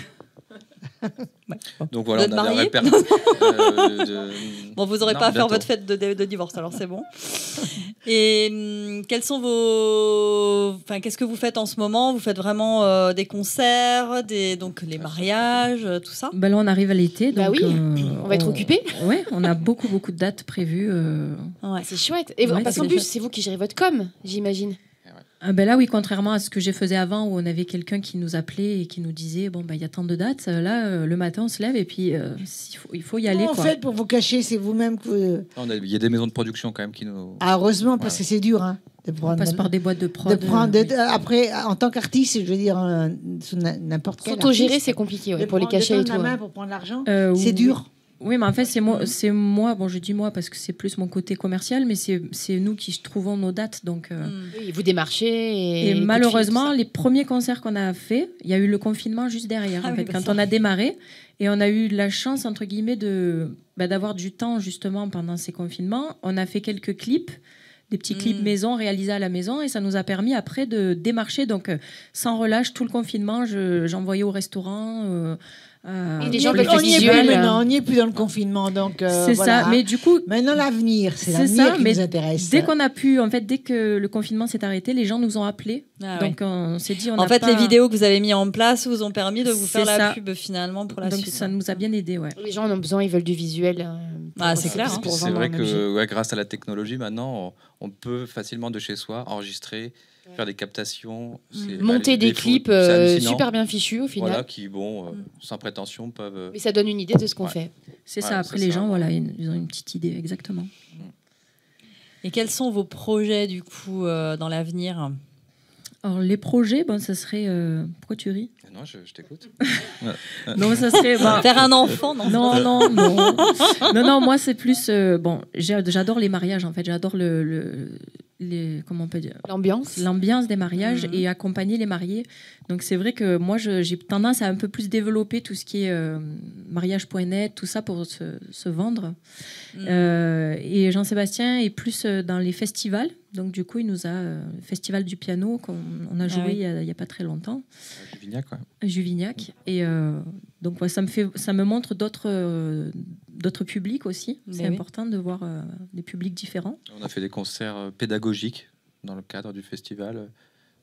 Donc voilà, Vous on a des répertoires. *laughs* euh, de- Bon, vous n'aurez pas à faire votre fête de, de divorce, alors c'est bon. *laughs* Et hum, quels sont vos. Enfin, qu'est-ce que vous faites en ce moment? Vous faites vraiment euh, des concerts, des... donc les mariages, euh, tout ça? Ben là, on arrive à l'été, donc Bah oui, euh, on va être occupés. Ouais, on a *laughs* beaucoup, beaucoup de dates prévues. euh. Ouais. C'est chouette. Et Ouais, parce qu'en plus, c'est vous qui gérez votre com, j'imagine. Ah ben là, oui, contrairement à ce que je faisais avant, où on avait quelqu'un qui nous appelait et qui nous disait bon ben il y a tant de dates. Là, euh, le matin, on se lève et puis euh, il faut, il faut y aller. en quoi. fait, pour vous cacher, c'est vous-même que vous... On a- Il y a des maisons de production quand même qui nous. Ah, heureusement, parce Ouais. que c'est dur hein, de on prendre... passe par des boîtes de prod. de prendre euh, de- après, en tant qu'artiste, je veux dire, euh, n'importe quel S'auto-gérer, c'est compliqué ouais, de pour les cachets et tout. la main ouais. pour prendre l'argent, euh, c'est oui. dur. Oui, mais en fait, c'est moi, c'est moi, bon, je dis moi parce que c'est plus mon côté commercial, mais c'est nous qui trouvons nos dates. Donc, euh, Mm. Oui, vous démarchez et, malheureusement, les premiers concerts qu'on a fait, il y a eu le confinement juste derrière. Ah en oui, fait, bah quand ça. on a démarré, et on a eu la chance entre guillemets de bah, d'avoir du temps justement pendant ces confinements. On a fait quelques clips, des petits clips Mm. maison réalisés à la maison, et ça nous a permis après de démarcher. Donc euh, sans relâche tout le confinement, je- j'envoyais au restaurant. euh, Et des On gens y veulent est- on du y est visuel. plus maintenant, on n'y est plus dans le confinement, donc euh, c'est voilà. ça. Mais du coup, Maintenant, l'avenir, c'est l'avenir ça, qui mais nous intéresse. dès qu'on a pu, en fait, dès que le confinement s'est arrêté, les gens nous ont appelés. Ah ouais. Donc on s'est dit, on En fait, pas- les vidéos que vous avez mis en place vous ont permis de vous faire la pub finalement pour la donc suite. ça nous a bien aidé, ouais. Les gens en ont besoin, ils veulent du visuel. euh, Ah, c'est clair, hein. C'est vrai que ouais, grâce à la technologie, maintenant, on, on peut facilement de chez soi enregistrer, faire des captations, bah, Monter les- des clips euh, super bien fichus au final. Voilà, qui, bon, euh, sans prétention, peuvent. euh, Mais ça donne une idée de ce qu'on Ouais. fait. C'est Ouais, ça. Après, les ça. gens, voilà, ils ont une petite idée, exactement. Et quels sont vos projets du coup euh, dans l'avenir? Alors, les projets, bon, ça serait. euh, Pourquoi tu ris? Non, je, je t'écoute. *laughs* Non, ça serait. bah, Faire un enfant Non. Non, non, non. non, non, moi, c'est plus. euh, bon, j'adore les mariages, en fait. J'adore le. le- les, comment on peut dire? L'ambiance. l'ambiance des mariages Mhm. et accompagner les mariés. Donc c'est vrai que moi j'ai tendance à un peu plus développer tout ce qui est euh, mariage.net, tout ça pour se, se vendre. Mm. Euh, et Jean-Sébastien est plus euh, dans les festivals. Donc du coup il nous a euh, le festival du piano qu'on on a joué oui. il y a- il n'y a, pas très longtemps, Juvignac, quoi. à Juvignac. Et euh, donc ouais, ça me fait, ça me montre d'autres euh, d'autres publics aussi. C'est oui. important de voir euh, des publics différents. On a fait des concerts euh, pédagogiques dans le cadre du festival. euh,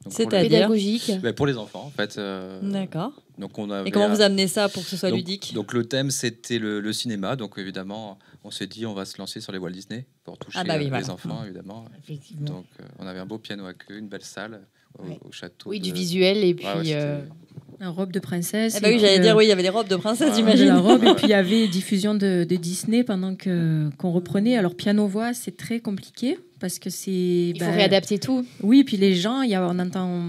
C'est-à-dire les- Pédagogique. Ben, pour les enfants, en fait. euh, D'accord. donc on avait Et comment vous amenez ça pour que ce soit donc, ludique Donc le thème c'était le, le cinéma, donc évidemment on s'est dit on va se lancer sur les Walt Disney pour toucher Ah bah oui, les voilà. enfants évidemment. Effectivement. Donc euh, on avait un beau piano à queue, une belle salle au, Ouais. au château. Oui, de- du visuel et puis. Ouais, ouais, c'était- euh, Un robe de princesse. Eh ben oui, j'allais euh, dire, oui, il y avait les robes de princesse, Ah, j'imagine. la robe et puis il y *laughs* avait diffusion de, de Disney pendant que qu'on reprenait alors piano voix c'est très compliqué parce que c'est il faut bah, réadapter tout. oui puis les gens il y a, on entend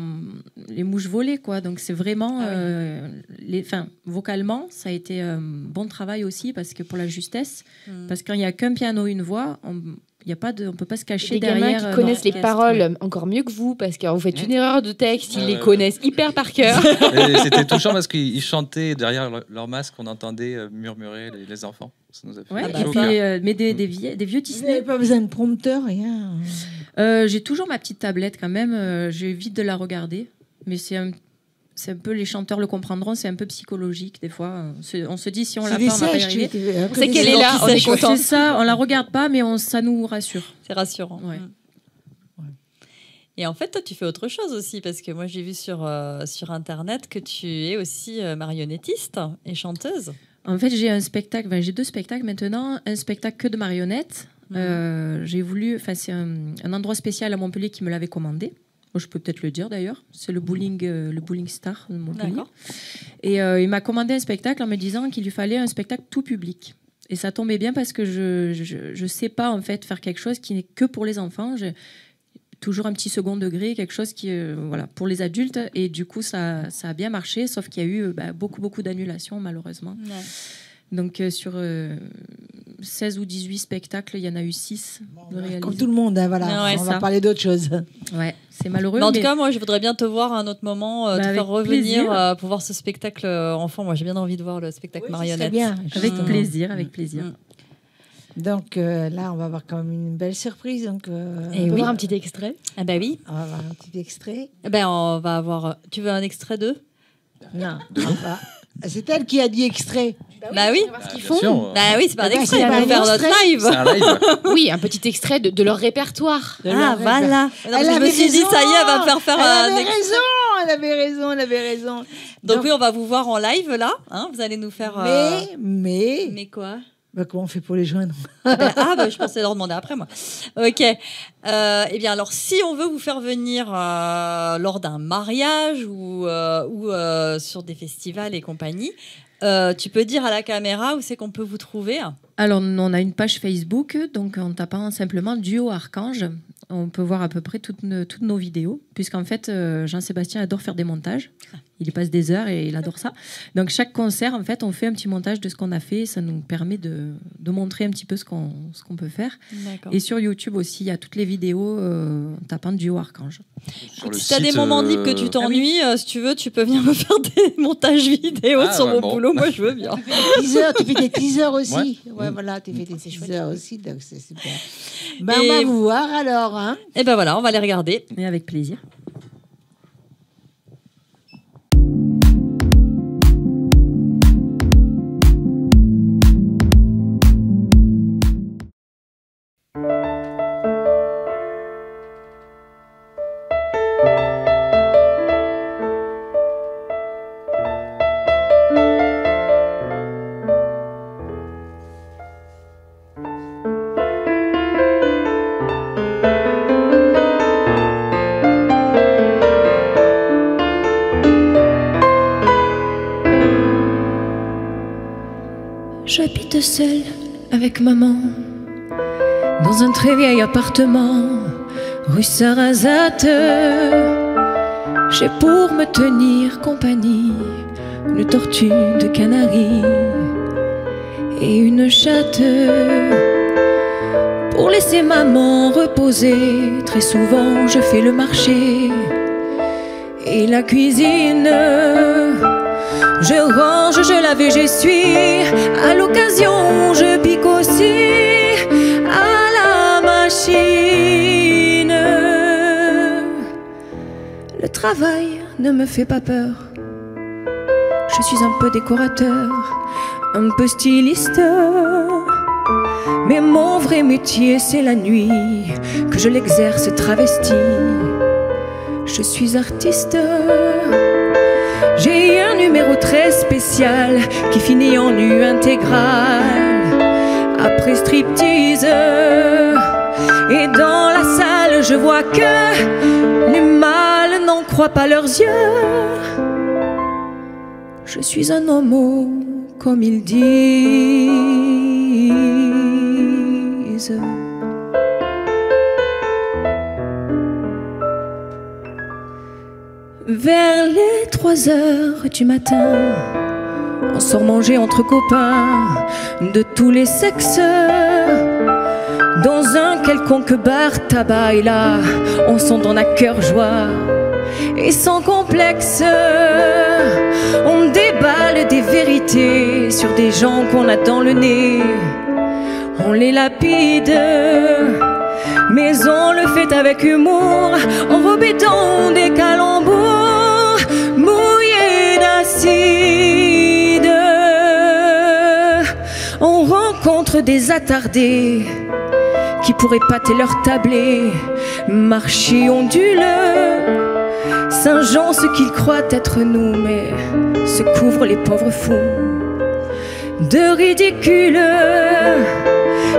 les mouches voler quoi donc c'est vraiment Ah oui. euh, les enfin vocalement ça a été un bon travail aussi parce que pour la justesse Mm. parce qu'il n'y a qu'un piano une voix on y a pas de on peut pas se cacher Des gamins derrière qui euh, connaissent les paroles encore mieux que vous parce que vous faites une Mm. erreur de texte, ils les connaissent hyper par cœur. *laughs* *laughs* C'était touchant parce qu'ils ils chantaient derrière leur, masque, on entendait euh, murmurer les, les enfants. Ça nous a fait Ouais, chaud et puis, euh, mais des, des, vie- des vieux Vous Disney n'avez pas besoin de prompteur, rien. Euh, j'ai toujours ma petite tablette quand même. J'évite de la regarder. Mais c'est un, c'est un peu, les chanteurs le comprendront, c'est un peu psychologique des fois. c'est- On se dit si on C'est l'a pas, on va pas arriver. des qu'elle est là, on est content. C'est ça, on la regarde pas, mais on, ça nous rassure. C'est rassurant. Ouais. Mm. Et en fait, toi, tu fais autre chose aussi, parce que moi, j'ai vu sur, euh, sur Internet que tu es aussi euh, marionnettiste et chanteuse. En fait, j'ai un spectacle, ben, j'ai deux spectacles maintenant. Un spectacle que de marionnettes. Mhm. Euh, j'ai voulu, enfin, c'est un, un endroit spécial à Montpellier qui me l'avait commandé. Je peux peut-être le dire d'ailleurs. C'est le bowling, euh, le bowling star de Montpellier. Et euh, il m'a commandé un spectacle en me disant qu'il lui fallait un spectacle tout public. Et ça tombait bien parce que je je, je sais pas en fait faire quelque chose qui n'est que pour les enfants. J'ai toujours un petit second degré, quelque chose qui euh, voilà pour les adultes. Et du coup ça, ça a bien marché, sauf qu'il y a eu bah, beaucoup beaucoup d'annulations malheureusement. Donc euh, sur euh, 16 ou 18 spectacles, il y en a eu 6 de réalisés. Comme tout le monde, hein, voilà. Ah ouais, on va parler d'autre chose. Ouais, c'est malheureux. Mais en tout cas, moi, je voudrais bien te voir à un autre moment, euh, Bah, te faire revenir euh, pour voir ce spectacle euh, enfant. Moi, j'ai bien envie de voir le spectacle Oui, marionnette. bien. avec Mm. plaisir, avec plaisir. Mm. Donc euh, là, on va avoir quand même une belle surprise. Donc, euh, Et On oui. voir un petit extrait. Ah bah oui. On va avoir un petit extrait. Eh Ben, on va avoir. euh, Tu veux un extrait d'eux? Non, on va- C'est elle qui a dit extrait. Bah oui. On va voir ce Ah, qu'ils bien font. sûr, Bah oui, c'est pas un Eh ben, extrait, c'est on un faire notre live. Un. *laughs* Oui, un petit extrait de, de leur répertoire. De Ah leur voilà. Non, Elle je me suis dit, ça y est, elle va me faire faire Elle un avait extrait. raison, elle avait raison, elle avait raison. Donc, Donc- oui, on va vous voir en live là. Hein, vous allez nous faire. euh, Mais, mais, Mais quoi? Bah, comment on fait pour les joindre? Ah, ben, ah, bah, je pensais leur demander après moi. Ok. Euh, eh bien alors, si on veut vous faire venir euh, lors d'un mariage ou, euh, ou euh, sur des festivals et compagnie, euh, tu peux dire à la caméra où c'est qu'on peut vous trouver? Alors, on a une page Facebook, donc en tapant simplement Duo Archange, on peut voir à peu près toutes, nos- toutes nos vidéos, puisqu'en fait, euh, Jean-Sébastien adore faire des montages. Il y passe des heures et il adore ça. Donc chaque concert, en fait, on fait un petit montage de ce qu'on a fait. Ça nous permet de, de montrer un petit peu ce qu'on ce qu'on peut faire. D'accord. Et sur YouTube aussi, il y a toutes les vidéos euh, en tapant duo Archange. Sur Si t'as des site, moments euh, libres que tu t'ennuies, euh, si tu veux, tu peux venir me faire *laughs* des montages vidéo Ah, sur ouais, mon bon. boulot. Moi, je veux bien. *laughs* Teaser, tu fais des teasers aussi. Ouais, Mm. voilà, tu fais des c'est teasers aussi, donc c'est super. Ben, Et- On va vous voir alors. Hein. Et ben voilà, on va les regarder. Et avec plaisir. Avec maman dans un très vieil appartement rue Sarrazate. J'ai pour me tenir compagnie une tortue de Canaries et une chatte. Pour laisser maman reposer, très souvent je fais le marché et la cuisine. Je range, je lave et j'essuie. À l'occasion, je pique aussi à la machine. Le travail ne me fait pas peur. Je suis un peu décorateur, un peu styliste. Mais mon vrai métier, c'est la nuit que je l'exerce travesti. Je suis artiste. J'ai un numéro très spécial qui finit en nu intégral. Après striptease. Et dans la salle, je vois que les mâles n'en croient pas leurs yeux. Je suis un homo, comme ils disent. Vers les 3 heures du matin, on sort manger entre copains de tous les sexes. Dans un quelconque bar tabac, et là, on s'entend à cœur joie et sans complexe. On déballe des vérités sur des gens qu'on a dans le nez. On les lapide. Mais on le fait avec humour, enrobé dans des calembours On rencontre des attardés qui pourraient pâter leur tablé, marcher onduleux. Saint-Jean, ce qu'ils croient être nous, mais se couvrent les pauvres fous de ridicule.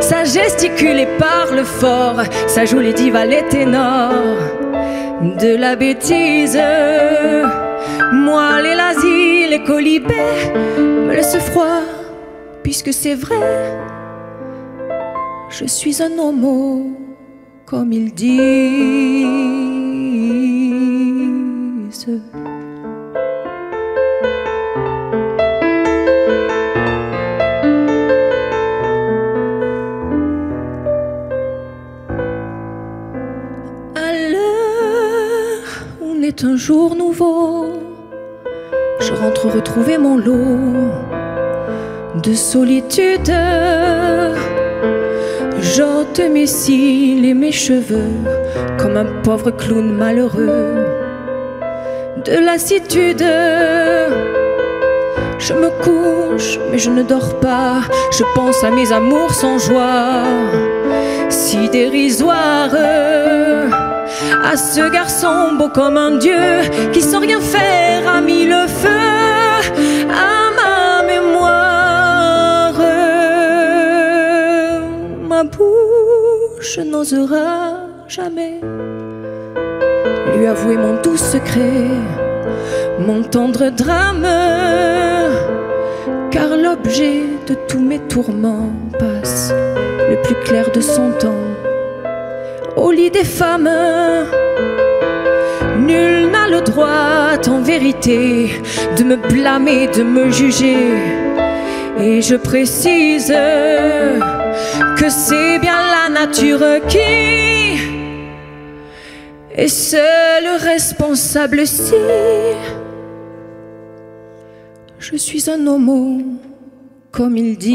Ça gesticule et parle fort, ça joue les divas, les ténors de la bêtise. Moi, les les colibés me laissent froid, puisque c'est vrai, je suis un homo, comme ils disent. Un jour nouveau. Retrouver mon lot de solitude. J'ôte mes cils et mes cheveux comme un pauvre clown malheureux. De lassitude, je me couche, mais je ne dors pas. Je pense à mes amours sans joie si dérisoire à ce garçon beau comme un dieu qui sans rien faire a mis le feu Ma bouche n'osera jamais lui avouer mon doux secret, mon tendre drame, car l'objet de tous mes tourments passe le plus clair de son temps au lit des femmes. Nul n'a le droit, en vérité, de me blâmer, de me juger. Et je précise que c'est bien la nature qui est seule responsable si je suis un homo, comme ils disent.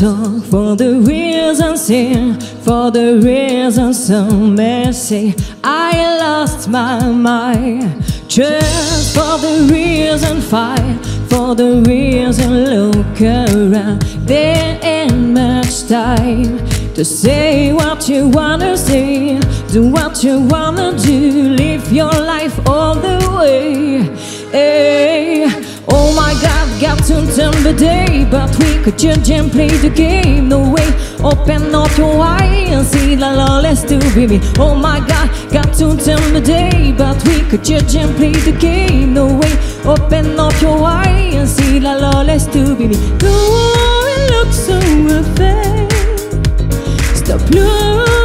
Talk for the reasons here, for the reasons some may say I lost my mind. Just for the reason fight, for the reason look around. There ain't much time to say what you wanna say, do what you wanna do, live your life all the way. Hey. Oh my God, got to turn the day, but we could judge and play the game. No way, open up your eyes and see the lawless to be me. Oh my God, got to turn the day, but we could judge and play the game. No way, open up your eyes and see the lawless to be me. No one looks so afraid. Stop looking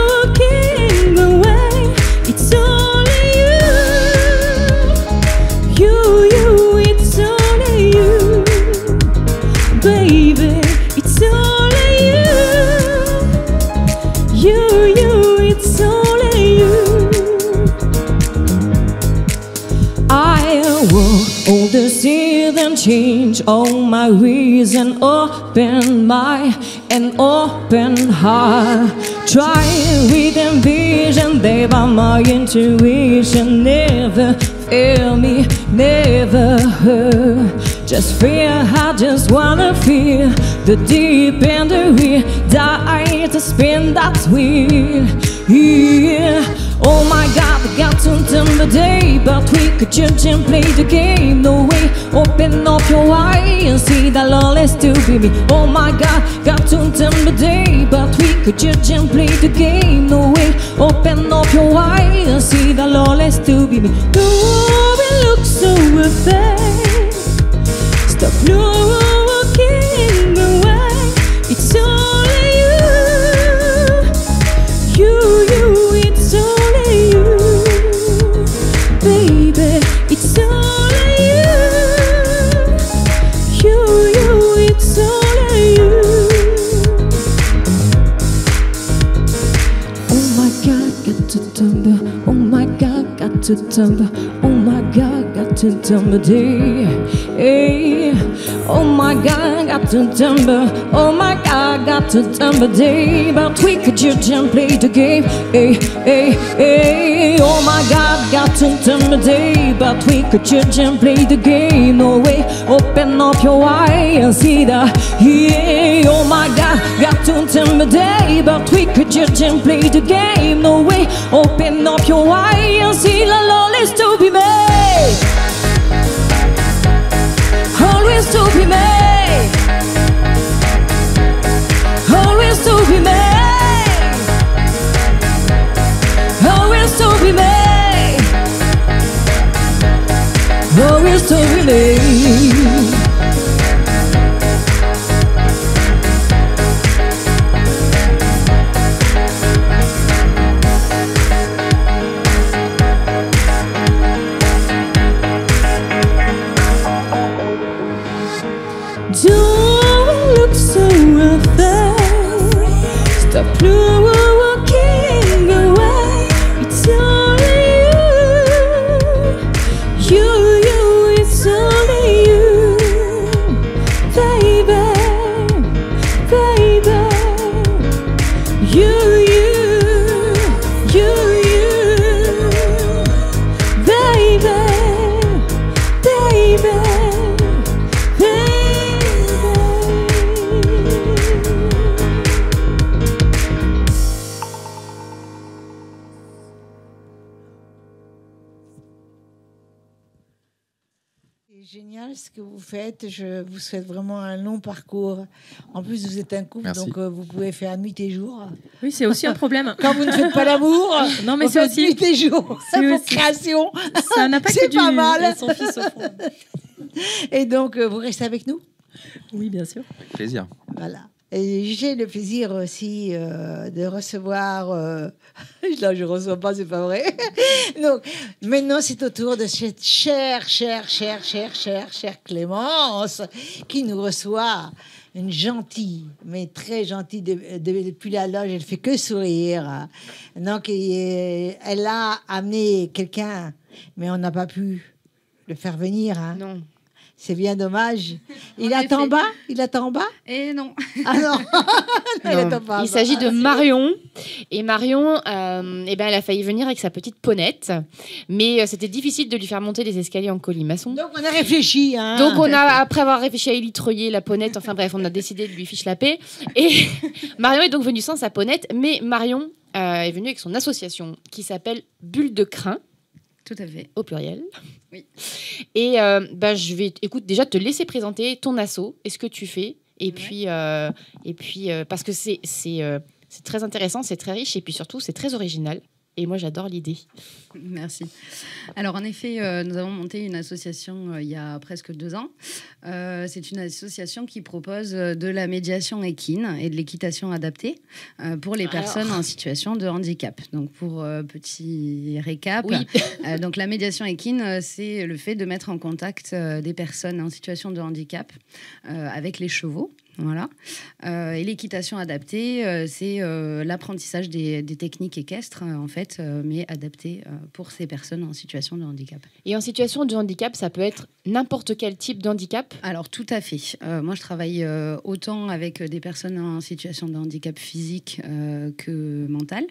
all my reason open my and open heart. Try with envision they by my intuition never fail me never hurt. Just fear I just wanna feel the deep and the real die to spin that wheel. Yeah Oh my God, we got to turn the day, but we could judge and play the game. No way, open up your eyes and see that lawless to be me. Oh my God, got to turn the day, but we could judge and play the game. No way, open up your eyes and see that lawless to be me. No one looks so afraid. Stop looking Oh my God, got to September day. Hey, Oh my God, got to tumble. Oh my God, got to tumble. Day. But we could judge and play the game. Hey, hey, hey. Oh my God, got to tumble. Day. But we could judge and play the game. No way, open up your eyes and see the. Yeah. Oh my God, got to tumble. Day. But we could judge and play the game. No way, open up your eyes and see the Always to be made. Always to be made. Always to be made. Je vous souhaite vraiment un long parcours. En plus, vous êtes un couple, Merci. donc euh, vous pouvez faire nuit et jour. Oui, c'est aussi un problème. *laughs* Quand vous ne faites pas l'amour, Non, mais c'est aussi. nuit et jour. c'est aussi- créations. Ça n'a pas que C'est du. pas mal. Et son fils au fond. Et donc, euh, vous restez avec nous? Oui, bien sûr. Avec plaisir. Voilà. J'ai le plaisir aussi euh, de recevoir. euh, *laughs* Là, je ne reçois pas, c'est pas vrai. *laughs* Donc, maintenant, c'est au tour de cette chère, chère, chère, chère, chère, chère Clémence qui nous reçoit. Une gentille, mais très gentille de- de- depuis la loge. Elle fait que sourire. Donc, elle a amené quelqu'un, mais on n'a pas pu le faire venir. hein. Non. C'est bien dommage. *laughs* Il En attend en effet. bas? Il attend en bas? Et non. Ah non, *laughs* Il Non. pas Il s'agit de Marion. Et Marion, euh, eh ben, elle a failli venir avec sa petite ponette. Mais euh, c'était difficile de lui faire monter les escaliers en colimaçon. Donc on a réfléchi. Hein. Donc on a, après avoir réfléchi à élitroyer la ponette, enfin bref, on a décidé de lui fiche la paix. Et *laughs* Marion est donc venue sans sa ponette, mais Marion euh, est venue avec son association qui s'appelle Bulle de Crin, Tout à fait. au pluriel. Oui. Et euh, bah, je vais, écoute, déjà te laisser présenter ton asso et ce que tu fais. Et Ouais. puis, euh, et puis euh, parce que c'est c'est c'est très intéressant, c'est très riche et puis surtout c'est très original. Et moi j'adore l'idée. Merci. Alors, en effet, euh, nous avons monté une association euh, il y a presque deux ans. Euh, c'est une association qui propose de la médiation équine et de l'équitation adaptée pour les Alors. personnes en situation de handicap. Donc, pour petit récap, Oui. donc la médiation équine, c'est le fait de mettre en contact des personnes en situation de handicap avec les chevaux. Voilà. Euh, et l'équitation adaptée, euh, c'est euh, l'apprentissage des, des techniques équestres, en fait, mais adaptées euh, pour ces personnes en situation de handicap. Et en situation de handicap, ça peut être n'importe quel type de handicap. Alors, tout à fait. Moi, je travaille autant avec des personnes en situation de handicap physique que mental,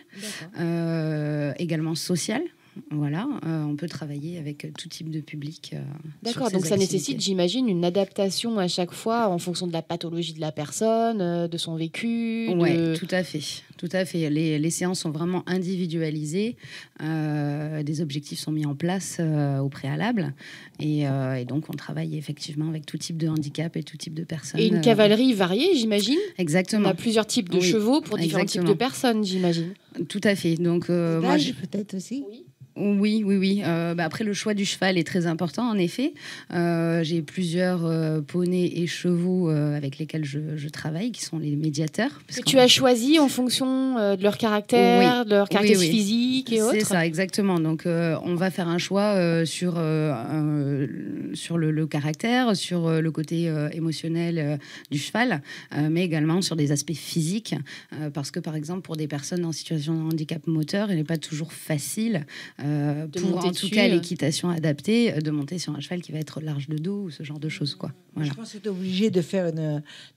également social. Voilà, Euh, on peut travailler avec tout type de public. euh, D'accord, donc ça activités. nécessite, j'imagine, une adaptation à chaque fois en fonction de la pathologie de la personne, euh, de son vécu. Oui, de- tout à fait. Tout à fait. Les, les séances sont vraiment individualisées. Euh, des objectifs sont mis en place euh, au préalable. Et, euh, et donc, on travaille effectivement avec tout type de handicap et tout type de personnes. Et une Euh, cavalerie variée, j'imagine? On Exactement. a plusieurs types de Oui, chevaux pour différents types de personnes, j'imagine. Tout à fait. Donc, euh, moi, peut-être aussi. Oui, oui, oui. Euh, bah, après, le choix du cheval est très important, en effet. Euh, J'ai plusieurs euh, poneys et chevaux avec lesquels je, je travaille, qui sont les médiateurs. parce Que tu as choisi en fonction de leur caractère, de leur caractéristiques oui. physiques et C'est autres. ça, exactement. Donc, on va faire un choix sur, sur le, le caractère, sur le côté émotionnel du cheval, mais également sur des aspects physiques. parce que, par exemple, pour des personnes en situation de handicap moteur, il n'est pas toujours facile, euh, pour en tout dessus, cas euh. l'équitation adaptée, euh, de monter sur un cheval qui va être large de dos ou ce genre de choses. Quoi. Voilà. Je pense que tu es obligé de faire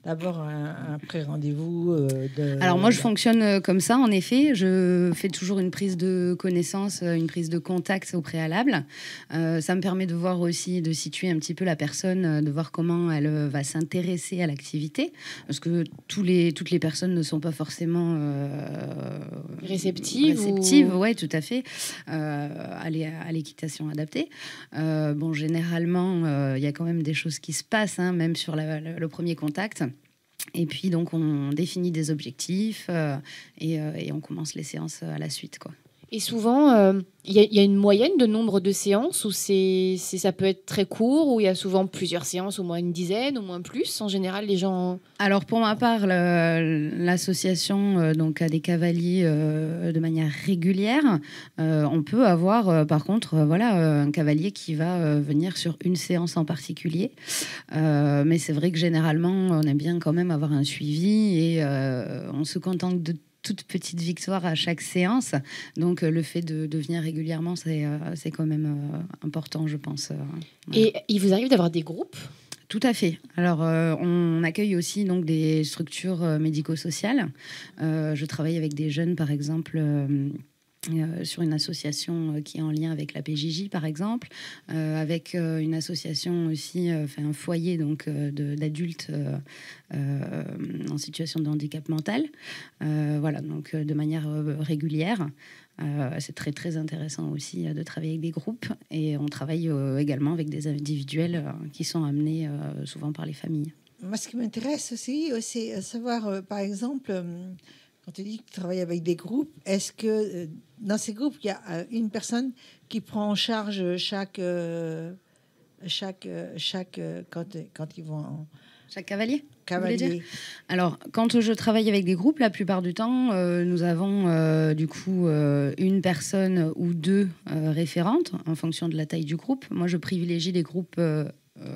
d'abord un, un pré-rendez-vous. euh, de- Alors moi, je fonctionne comme ça, en effet. Je fais toujours une prise de connaissance, une prise de contact au préalable. Euh, ça me permet de voir aussi, de situer un petit peu la personne, de voir comment elle va s'intéresser à l'activité. Parce que tous les, toutes les personnes ne sont pas forcément... euh, Réceptives ou- Réceptives, ouais, tout à fait. Euh, l'é- à l'équitation adaptée. Euh, bon, généralement, euh, il y a quand même des choses qui se passent, hein, même sur le, premier contact. Et puis donc on définit des objectifs euh, et, euh, et on commence les séances à la suite. Quoi. Et souvent, euh, il y, a- une moyenne de nombre de séances où c'est, ça peut être très court, où il y a souvent plusieurs séances, au moins une dizaine, au moins plus. En général, les gens. Alors pour ma part, l'association euh, donc a des cavaliers euh, de manière régulière. On peut avoir par contre voilà un cavalier qui va venir sur une séance en particulier. Mais c'est vrai que généralement on aime bien quand même avoir un suivi et on se contente de toutes petites victoires à chaque séance. Donc euh, le fait de, de venir régulièrement, c'est euh, c'est quand même euh, important, je pense. Et il vous arrive d'avoir des groupes? Tout à fait. Alors, euh, on accueille aussi donc des structures euh, médico-sociales. Euh, je travaille avec des jeunes, par exemple. Euh, sur une association euh, qui est en lien avec la PJJ par exemple, euh, avec une association aussi, un foyer donc d'adultes en situation de handicap mental. Voilà, donc de manière régulière. C'est très très intéressant aussi de travailler avec des groupes et on travaille également avec des individuels qui sont amenés souvent par les familles. Moi, ce qui m'intéresse aussi, c'est savoir, par exemple, quand tu dis que tu travailles avec des groupes, est-ce que euh, dans ces groupes, il y a euh, une personne qui prend en charge chaque, euh, chaque, chaque quand, quand ils vont en Chaque cavalier cavalier. Alors, quand je travaille avec des groupes, la plupart du temps, nous avons du coup une personne ou deux référentes en fonction de la taille du groupe. Moi, je privilégie les groupes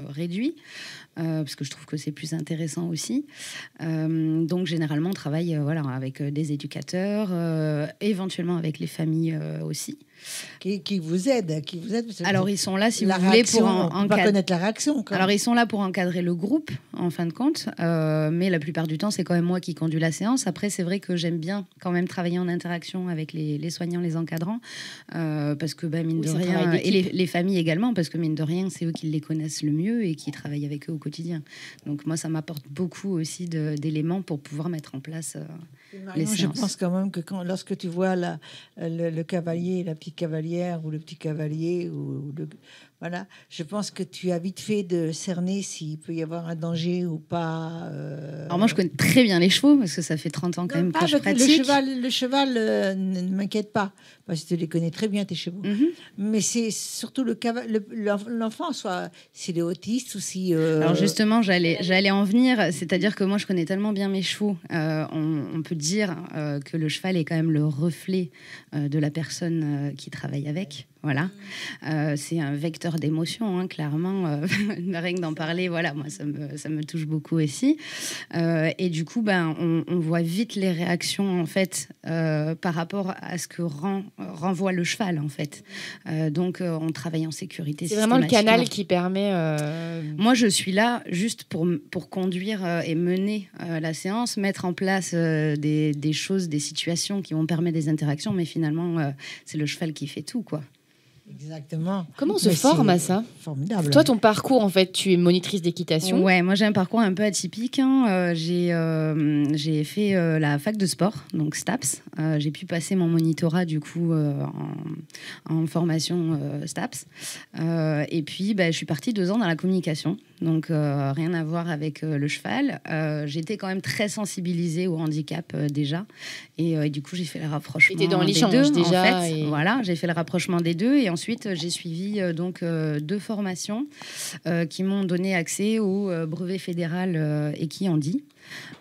réduits euh, parce que je trouve que c'est plus intéressant aussi. Euh, donc, généralement, on travaille euh, voilà, avec des éducateurs, euh, éventuellement avec les familles euh, aussi. qui, qui vous aident, qui vous aident. parce que Alors, ils sont là, si la vous voulez, pour on pas connaître la réaction. quand Alors, ils sont là pour encadrer le groupe, en fin de compte. Euh, mais la plupart du temps, c'est quand même moi qui conduis la séance. Après, c'est vrai que j'aime bien quand même travailler en interaction avec les, les soignants, les encadrants. euh, parce que, bah, mine Oui, de rien, et les familles également, parce que, mine de rien, c'est eux qui les connaissent le mieux et qui travaillent avec eux au quotidien. Donc, moi, ça m'apporte beaucoup aussi d'éléments pour pouvoir mettre en place. Marion, je pense quand même que quand, lorsque tu vois la, le, le cavalier, la petite cavalière ou le petit cavalier, ou, ou le, voilà, je pense que tu as vite fait de cerner s'il peut y avoir un danger ou pas. euh, Alors, moi, je connais très bien les chevaux, parce que ça fait 30 ans quand non, même pas que je pratique. Le cheval, le cheval euh, ne, m'inquiète pas, parce que tu les connais très bien, tes chevaux. Mhm. Mais c'est surtout le l'enfant, soit s'il est autiste ou si. euh, Alors justement, j'allais, j'allais en venir, c'est-à-dire que moi je connais tellement bien mes chevaux, euh, on, on peut dire euh, que le cheval est quand même le reflet euh, de la personne euh, qui travaille avec. Voilà, Euh, c'est un vecteur d'émotion, hein, clairement. euh, *laughs* rien que d'en parler, voilà, moi ça me, ça me touche beaucoup aussi. Euh, et du coup, ben, on, on voit vite les réactions en fait euh, par rapport à ce que rend, renvoie le cheval en fait. Euh, donc on travaille en sécurité. C'est vraiment le canal qui permet. Moi, je suis là juste pour, pour conduire et mener la séance, mettre en place des, des choses, des situations qui vont permettre des interactions, mais finalement, c'est le cheval qui fait tout, quoi. Exactement. Comment on se Mais forme à ça Formidable. Toi, ton parcours, en fait, tu es monitrice d'équitation. Ouais, moi j'ai un parcours un peu atypique. hein. Euh, j'ai euh, j'ai fait euh, la fac de sport, donc STAPS. Euh, j'ai pu passer mon monitorat du coup euh, en, en formation euh, STAPS. Euh, et puis bah, je suis partie deux ans dans la communication, donc euh, rien à voir avec euh, le cheval. Euh, J'étais quand même très sensibilisée au handicap euh, déjà, et, euh, et du coup j'ai fait le rapprochement. T'étais dans des l'échange deux, en déjà, fait. et- Voilà, j'ai fait le rapprochement des deux, et ensuite euh, j'ai suivi euh, donc euh, deux formations qui m'ont donné accès au brevet fédéral euh, Equihandi,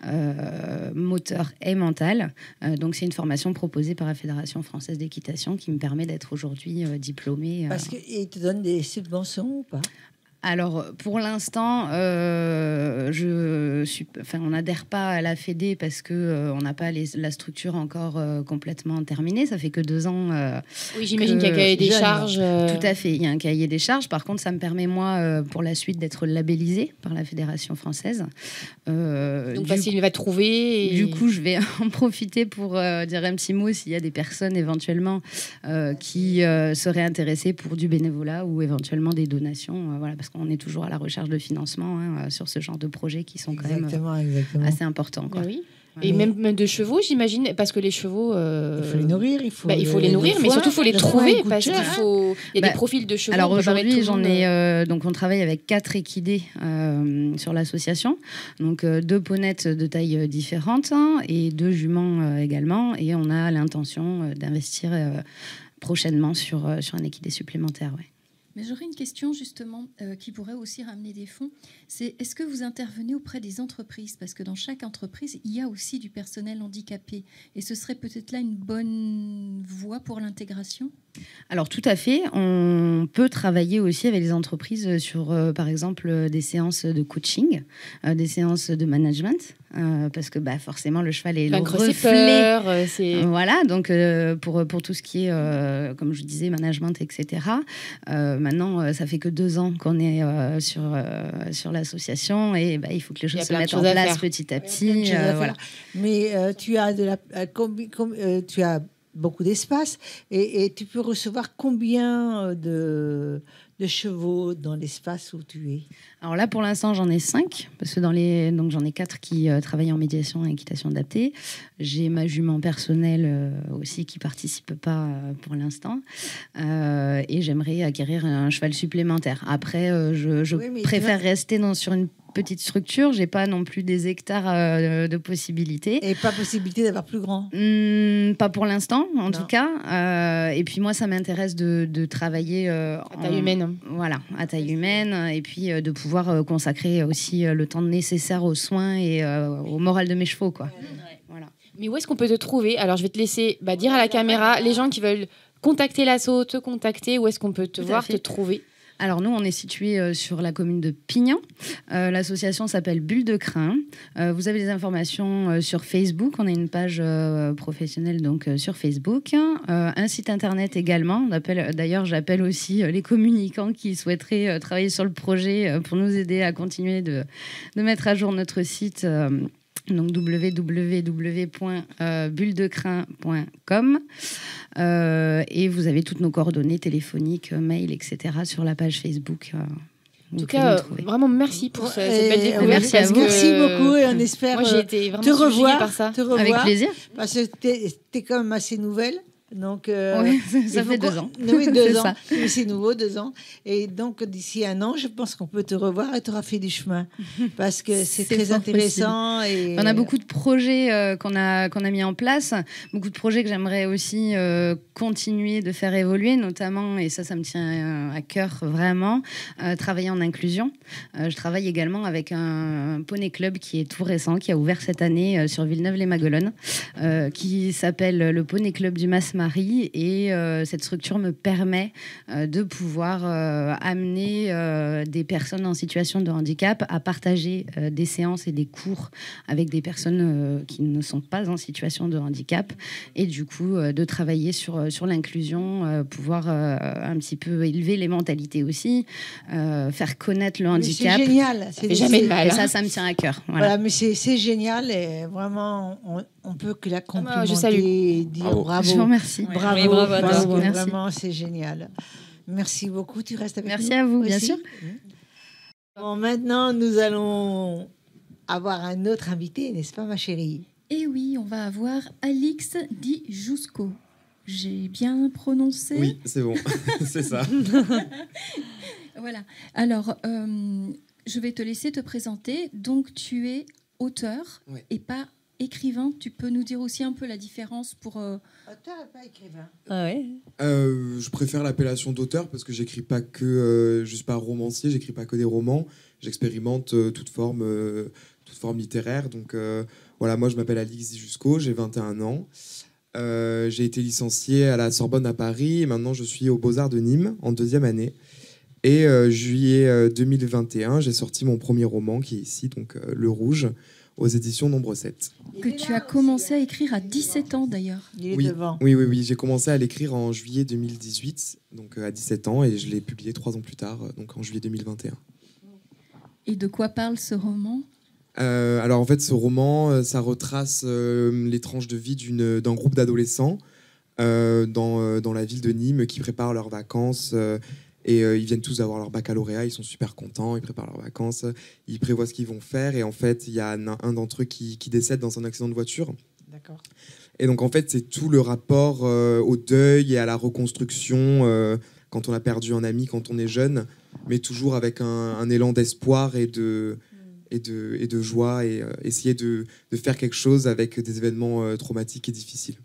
euh, moteur et mental. Donc c'est une formation proposée par la Fédération française d'équitation qui me permet d'être aujourd'hui diplômée. Parce qu'ils te donnent des subventions ou pas? Alors pour l'instant, euh, je suis, enfin on n'adhère pas à la Fédé parce que euh, on n'a pas les- la structure encore euh, complètement terminée. Ça fait que deux ans. euh, Oui, j'imagine qu'il y a que cahier des charges. tout à fait, il y a un cahier des charges. Par contre, ça me permet, moi, pour la suite, d'être labellisée par la Fédération française. Donc facile à trouver. et- du coup, je vais *laughs* en profiter pour dire un petit mot s'il y a des personnes éventuellement qui seraient intéressées pour du bénévolat ou éventuellement des donations. voilà, parce qu'on est toujours à la recherche de financement hein, euh, sur ce genre de projets qui sont quand même Exactement, euh, assez importants. Quoi. oui. Ouais. Et même, même de chevaux, j'imagine, parce que les chevaux. euh, Il faut les nourrir, il faut, bah, il faut les le nourrir, mais surtout il faut les trouver parce qu'il cher. faut. Il y a Bah, des profils de chevaux. Alors aujourd'hui, j'en ai euh, donc on travaille avec quatre équidés euh, sur l'association, donc euh, deux ponettes de taille euh, différente hein, et deux juments euh, également, et on a l'intention euh, d'investir euh, prochainement sur euh, sur un équidé supplémentaire. ouais. Mais j'aurais une question justement euh, qui pourrait aussi ramener des fonds. C'est est-ce que vous intervenez auprès des entreprises? Parce que dans chaque entreprise, il y a aussi du personnel handicapé. Et ce serait peut-être là une bonne voie pour l'intégration? Alors tout à fait, on peut travailler aussi avec les entreprises sur, euh, par exemple, euh, des séances de coaching, euh, des séances de management, euh, parce que bah, forcément le cheval est le reflet c'est. Voilà, donc pour, pour tout ce qui est, comme je disais, management, etc. maintenant, ça fait que deux ans qu'on est sur, sur l'association et bah, il faut que les choses se mettent en place faire. petit à petit. à voilà. Mais tu as de la, tu as beaucoup d'espace. Et, et tu peux recevoir combien euh, de, de chevaux dans l'espace où tu es? Alors là, pour l'instant, j'en ai cinq, parce que dans les, donc j'en ai quatre qui euh, travaillent en médiation et équitation adaptée. J'ai ma jument personnelle euh, aussi qui participe pas euh, pour l'instant, et j'aimerais acquérir un cheval supplémentaire. Après, je, Oui, préfère rester dans, sur une petite structure. J'ai pas non plus des hectares euh, de possibilités. Et pas possibilité d'avoir plus grand Hmm, pas pour l'instant, en Non. tout cas. Euh, et puis moi, ça m'intéresse de, de travailler euh, À taille en- humaine. Voilà, à taille humaine, et puis euh, de pouvoir euh, consacrer aussi euh, le temps nécessaire aux soins et euh, au moral de mes chevaux, quoi. Voilà. Mais où est-ce qu'on peut te trouver? Alors, je vais te laisser bah, dire à la caméra, les gens qui veulent contacter l'assaut, te contacter, où est-ce qu'on peut te voir, fait. te trouver? Alors nous, on est situé euh, sur la commune de Pignan. Euh, L'association s'appelle Bulle de Crin. Euh, vous avez des informations sur Facebook. On a une page professionnelle donc sur Facebook, un site internet également. D'ailleurs, j'appelle aussi les communicants qui souhaiteraient travailler sur le projet pour nous aider à continuer de mettre à jour notre site. Donc www.bulledecrin.com Euh, et vous avez toutes nos coordonnées téléphoniques, euh, mail, etc. sur la page Facebook. euh, En tout cas, euh, vraiment merci pour ce- Et- cette belle découverte. merci à vous. Merci beaucoup et on espère Moi, j'ai été vraiment te revoir, par ça. te revoir Avec plaisir. parce que t'es es quand même assez nouvelle. Donc, euh, Oui, *laughs* ça fait deux ans. *laughs* Oui, deux ans. C'est nouveau, deux ans. Et donc, d'ici un an, je pense qu'on peut te revoir et tu auras fait du chemin. *laughs* Parce que c'est très intéressant. Et... On a beaucoup de projets euh, qu'on a, qu'on a mis en place, beaucoup de projets que j'aimerais aussi euh, continuer de faire évoluer, notamment, et ça, ça me tient à cœur vraiment, travailler en inclusion. Je travaille également avec un, poney club qui est tout récent, qui a ouvert cette année sur Villeneuve-les-Maguelones, qui s'appelle le Poney Club du Et euh, cette structure me permet euh, de pouvoir euh, amener euh, des personnes en situation de handicap à partager euh, des séances et des cours avec des personnes euh, qui ne sont pas en situation de handicap et du coup euh, de travailler sur, sur l'inclusion, euh, pouvoir euh, un petit peu élever les mentalités aussi, euh, faire connaître le handicap. C'est génial. C'est jamais mal. Et ça, ça me tient à cœur. Voilà. Voilà, mais c'est c'est génial et vraiment, on, on peut que la Ah, moi, complimenter je salue. et dire Bravo. bravo. Je vous remercie. Bravo, Oui, bravo Merci. vraiment, c'est génial. Merci beaucoup. Tu restes avec Merci nous à vous, bien sûr. Bon, maintenant, nous allons avoir un autre invité, n'est-ce pas, ma chérie? Et oui, on va avoir Alix Di Jusco. J'ai bien prononcé Oui, c'est bon, *laughs* c'est ça. *laughs* Voilà. Alors, euh, je vais te laisser te présenter. Donc, tu es auteur et pas écrivain. Tu peux nous dire aussi un peu la différence pour... euh, Auteur et pas écrivain. Ah ouais. Euh, je préfère l'appellation d'auteur parce que j'écris pas que, euh, je suis pas romancier, j'écris pas que des romans. J'expérimente euh, toute forme, euh, toute forme littéraire. Donc euh, voilà, moi je m'appelle Alix Jusco, j'ai 21 ans. Euh, j'ai été licencié à la Sorbonne à Paris et maintenant je suis aux Beaux-Arts de Nîmes en deuxième année. Et euh, juillet euh, 2021, j'ai sorti mon premier roman qui est ici, donc euh, Le Rouge, aux éditions Nombre 7. que tu as commencé à écrire à 17 ans d'ailleurs. Il est Oui. devant. Oui, oui, oui. J'ai commencé à l'écrire en juillet 2018, donc euh, à 17 ans, et je l'ai publié trois ans plus tard, euh, donc en juillet 2021. Et de quoi parle ce roman? Euh, alors en fait, ce roman, ça retrace euh, les tranches de vie d'une- d'un groupe d'adolescents euh, dans, euh, dans la ville de Nîmes qui préparent leurs vacances. Et euh, ils viennent tous d'avoir leur baccalauréat, ils sont super contents, ils préparent leurs vacances, ils prévoient ce qu'ils vont faire. Et en fait, il y a un, un d'entre eux qui, qui décède dans un accident de voiture. D'accord. Et donc en fait, c'est tout le rapport euh, au deuil et à la reconstruction euh, quand on a perdu un ami, quand on est jeune, mais toujours avec un, un élan d'espoir et de, et, de, et de joie et essayer de, de faire quelque chose avec des événements traumatiques et difficiles.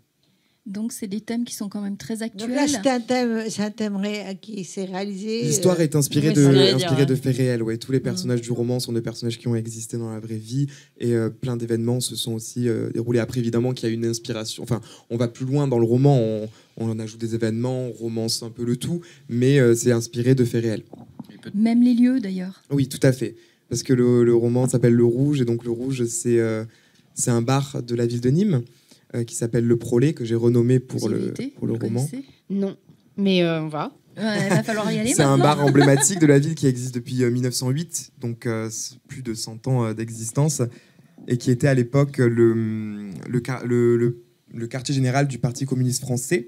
Donc, c'est des thèmes qui sont quand même très Donc actuels. là, c'est un thème, c'est un thème ré- qui s'est réalisé. L'histoire euh, est inspirée, oui, de, ça j'allais dire, inspirée ouais. de faits réels. Ouais. Tous les personnages du roman sont des personnages qui ont existé dans la vraie vie et euh, plein d'événements se sont aussi euh, déroulés. Après, évidemment, qu'il y a une inspiration. Enfin, on va plus loin dans le roman, on, on en ajoute des événements, on romance un peu le tout, mais euh, c'est inspiré de faits réels. Même les lieux d'ailleurs. Oui, tout à fait. Parce que le, le roman s'appelle Le Rouge, et donc Le Rouge, c'est euh, c'est un bar de la ville de Nîmes euh, qui s'appelle Le Prolé, que j'ai renommé pour le, pour le roman. Non. Mais euh, on va. Ouais, Il va falloir y aller C'est un bar emblématique de la *laughs* ville qui existe depuis euh, 1908, donc euh, c'est plus de 100 ans euh, d'existence, et qui était à l'époque le, le, le- le le quartier général du Parti communiste français.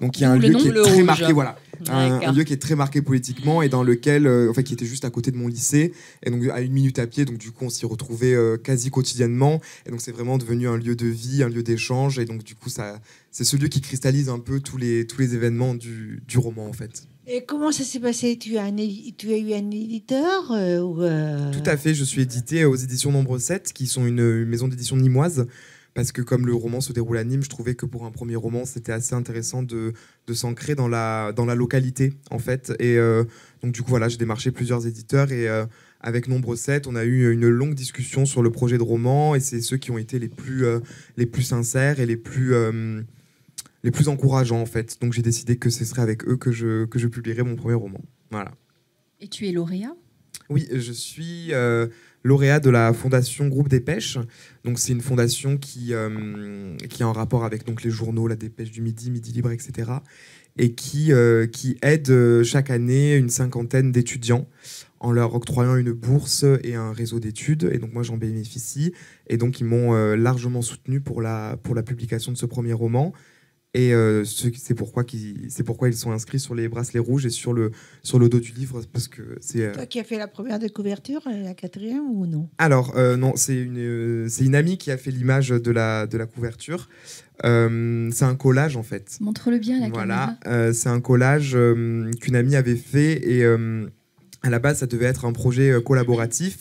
Donc il y a un le lieu qui est très rouge. marqué, voilà, un, un lieu qui est très marqué politiquement et dans lequel, euh, en fait, qui était juste à côté de mon lycée et donc à une minute à pied. Donc du coup, on s'y retrouvait euh, quasi quotidiennement et donc c'est vraiment devenu un lieu de vie, un lieu d'échange et donc du coup, ça, c'est ce lieu qui cristallise un peu tous les tous les événements du, du roman en fait. Et comment ça s'est passé? Tu as, un tu as eu un éditeur euh, ou, euh, Tout à fait, je suis édité aux éditions Nombre 7, qui sont une, une maison d'édition nimoise. Parce que comme le roman se déroule à Nîmes, je trouvais que pour un premier roman, c'était assez intéressant de, de s'ancrer dans la, dans la localité, en fait. Et euh, donc du coup, voilà, j'ai démarché plusieurs éditeurs et euh, avec Nombre 7, on a eu une longue discussion sur le projet de roman et c'est ceux qui ont été les plus, euh, les plus sincères et les plus, les plus encourageants, en fait. Donc j'ai décidé que ce serait avec eux que je, que je publierais mon premier roman. Voilà. Et tu es lauréat? Oui, je suis euh, lauréat de la fondation Groupe Dépêche. Donc c'est une fondation qui, euh, qui est en rapport avec donc, les journaux, la Dépêche du Midi, Midi Libre, etc. Et qui, euh, qui aide euh, chaque année une cinquantaine d'étudiants en leur octroyant une bourse et un réseau d'études. Et donc moi j'en bénéficie. Et donc ils m'ont largement soutenu pour la, pour la publication de ce premier roman. Et euh, ce- c'est pourquoi, qu'ils- c'est pourquoi ils sont inscrits sur les bracelets rouges et sur le, sur le dos du livre, parce que c'est... euh, Toi qui as fait la première de couverture et la quatrième ou non? Alors, euh, non, c'est une, euh, c'est une amie qui a fait l'image de la, de la couverture. Euh, c'est un collage, en fait. Montre-le bien à la Voilà, caméra. euh, c'est un collage euh, qu'une amie avait fait et euh, à la base, ça devait être un projet euh, collaboratif,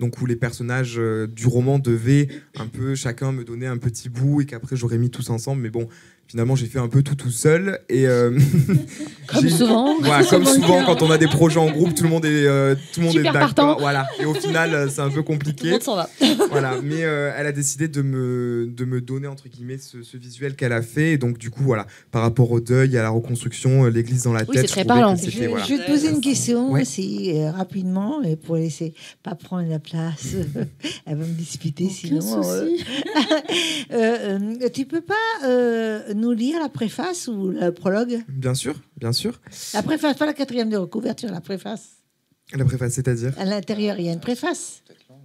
donc où les personnages euh, du roman devaient un peu chacun me donner un petit bout et qu'après j'aurais mis tous ensemble. Mais bon, finalement, j'ai fait un peu tout tout seul et euh, *laughs* *laughs* Comme souvent. Comme souvent quand on a des projets en groupe, tout le monde est euh, tout le monde Super est d'accord. Voilà, et au final, euh, c'est un peu Tout le compliqué monde s'en va. *laughs* voilà, mais euh, elle a décidé de me, de me donner entre guillemets ce, ce visuel qu'elle a fait. Et donc, du coup, voilà, par rapport au deuil, à la reconstruction, l'église dans la Oui, tête. c'est je très parlant. je, c'était- voilà. je vais te poser une question Ouais. aussi, euh, rapidement, et pour laisser pas prendre la place. Elle va me disputer Aucun sinon. euh, souci. euh, euh, tu peux pas euh, nous lire la préface ou le prologue Bien sûr, bien sûr. La préface, pas la quatrième de couverture, la préface. La préface, c'est-à-dire À l'intérieur, il y a une préface.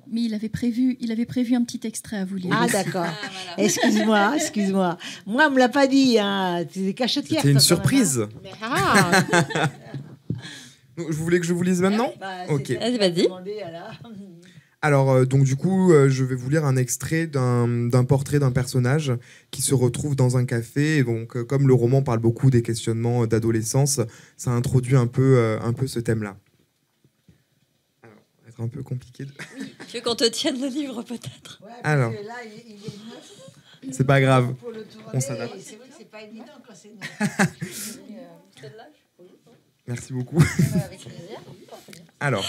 Mais il avait prévu, il avait prévu un petit extrait à vous lire. Ah, d'accord. *laughs* Excuse-moi, excuse-moi. Moi, on me l'a pas dit. Hein. Tu es cachetière. C'était une même, surprise. hein. Ah, *laughs* Je voulais que je vous lise maintenant Bah, Ok. vas-y. Alors, euh, donc, du coup, euh, je vais vous lire un extrait d'un portrait d'un personnage qui se retrouve dans un café. Et donc, euh, comme le roman parle beaucoup des questionnements euh, d'adolescence, ça introduit un peu, euh, un peu ce thème-là. Alors, ça va être un peu compliqué. de- Tu veux qu'on te tienne le livre peut-être? Ouais, Alors. que là, il, il est neuf C'est pas grave. pour le tourner, On s'adapte. C'est vrai que c'est pas évident quand c'est. *laughs* Merci beaucoup. Alors,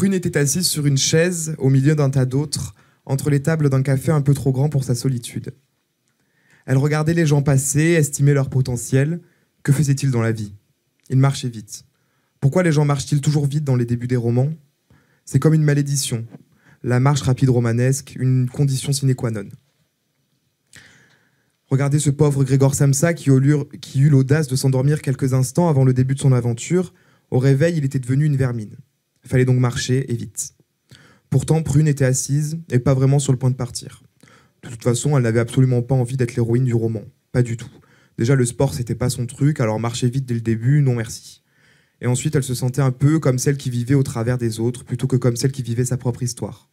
Prune était assise sur une chaise au milieu d'un tas d'autres, entre les tables d'un café un peu trop grand pour sa solitude. Elle regardait les gens passer, estimait leur potentiel. Que faisaient-ils dans la vie? Ils marchaient vite. Pourquoi les gens marchent-ils toujours vite dans les débuts des romans? C'est comme une malédiction. La marche rapide romanesque, une condition sine qua non. Regardez ce pauvre Grégor Samsa qui, eut l'audace de s'endormir quelques instants avant le début de son aventure. Au réveil, il était devenu une vermine. Fallait donc marcher et vite. Pourtant, Prune était assise et pas vraiment sur le point de partir. De toute façon, elle n'avait absolument pas envie d'être l'héroïne du roman. Pas du tout. Déjà, le sport, c'était pas son truc, alors marcher vite dès le début, non merci. Et ensuite, elle se sentait un peu comme celle qui vivait au travers des autres, plutôt que comme celle qui vivait sa propre histoire.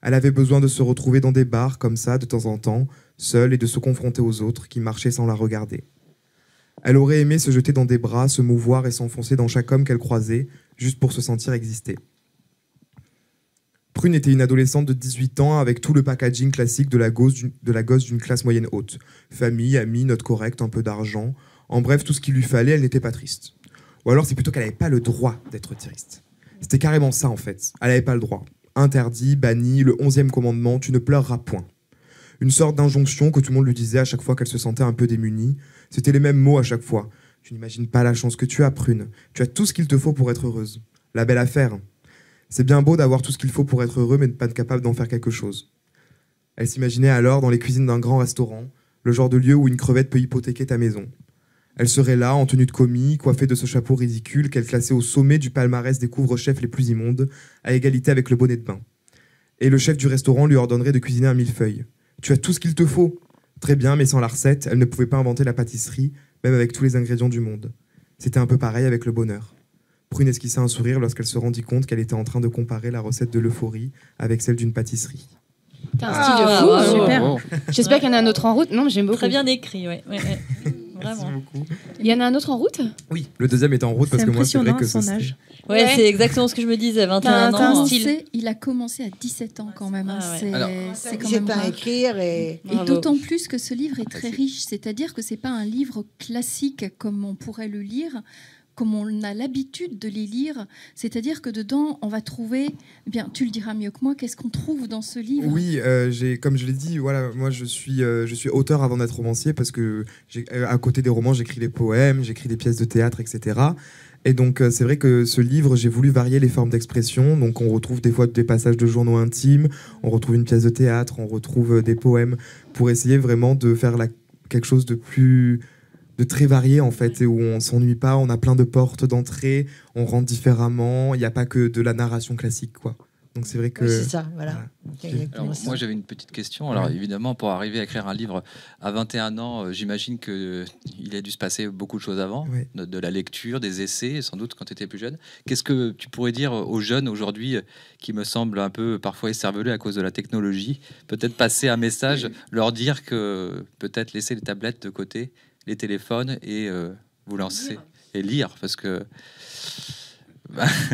Elle avait besoin de se retrouver dans des bars comme ça, de temps en temps, seule, et de se confronter aux autres qui marchaient sans la regarder. Elle aurait aimé se jeter dans des bras, se mouvoir et s'enfoncer dans chaque homme qu'elle croisait, juste pour se sentir exister. Prune était une adolescente de 18 ans avec tout le packaging classique de la gosse d'une- classe moyenne haute. Famille, amis, notes correctes, un peu d'argent. En bref, tout ce qu'il lui fallait, elle n'était pas triste. Ou alors c'est plutôt qu'elle n'avait pas le droit d'être triste. C'était carrément ça en fait. Elle n'avait pas le droit. Interdit, banni, le onzième commandement, tu ne pleureras point. Une sorte d'injonction que tout le monde lui disait à chaque fois qu'elle se sentait un peu démunie. C'était les mêmes mots à chaque fois. Tu n'imagines pas la chance que tu as, Prune. Tu as tout ce qu'il te faut pour être heureuse. La belle affaire. C'est bien beau d'avoir tout ce qu'il faut pour être heureux, mais ne pas être capable d'en faire quelque chose. Elle s'imaginait alors dans les cuisines d'un grand restaurant, le genre de lieu où une crevette peut hypothéquer ta maison. Elle serait là, en tenue de commis, coiffée de ce chapeau ridicule qu'elle classait au sommet du palmarès des couvre-chefs les plus immondes, à égalité avec le bonnet de bain. Et le chef du restaurant lui ordonnerait de cuisiner un millefeuille. Tu as tout ce qu'il te faut. Très bien, mais sans la recette, elle ne pouvait pas inventer la pâtisserie, même avec tous les ingrédients du monde. C'était un peu pareil avec le bonheur. Prune esquissa un sourire lorsqu'elle se rendit compte qu'elle était en train de comparer la recette de l'euphorie avec celle d'une pâtisserie. T'as un Ah, style de fou. super. J'espère qu'il y en a un autre en route. Non, j'aime beaucoup. Très bien écrit, ouais. ouais, ouais. *laughs* Merci Vraiment. beaucoup. Il y en a un autre en route? Oui, le deuxième est en route parce que moi, c'est vrai impressionnant que son âge. Ouais, Ouais. c'est exactement ce que je me disais, 21 T'as un- t'as un ans. style. Il a commencé à 17 ans quand même. hein. Ah ouais. C'est quand même à écrire et Et d'autant plus que ce livre est très riche, c'est-à-dire que c'est pas un livre classique comme on pourrait le lire, comme on a l'habitude de les lire. C'est-à-dire que dedans, on va trouver, eh bien, tu le diras mieux que moi, qu'est-ce qu'on trouve dans ce livre? Oui, euh, j'ai, comme je l'ai dit, voilà, moi je suis, euh, je suis auteur avant d'être romancier parce que j'ai, euh, à côté des romans, j'écris des poèmes, j'écris des pièces de théâtre, etc. Et donc c'est vrai que ce livre, j'ai voulu varier les formes d'expression. Donc on retrouve des fois des passages de journaux intimes, on retrouve une pièce de théâtre, on retrouve des poèmes pour essayer vraiment de faire quelque chose de plus de très varié en fait et où on s'ennuie pas, on a plein de portes d'entrée, on rentre différemment, il n'y a pas que de la narration classique quoi. Donc c'est vrai que Oui, c'est ça, voilà. Alors, moi, j'avais une petite question. Alors, Ouais. évidemment, pour arriver à écrire un livre à 21 ans, euh, j'imagine que il a dû se passer beaucoup de choses avant, Ouais. de, de la lecture, des essais, sans doute quand tu étais plus jeune. Qu'est-ce que tu pourrais dire aux jeunes aujourd'hui euh, qui me semblent un peu parfois écervelés à cause de la technologie? Peut-être passer un message, leur dire que peut-être laisser les tablettes de côté, les téléphones et euh, vous lancer et lire, parce que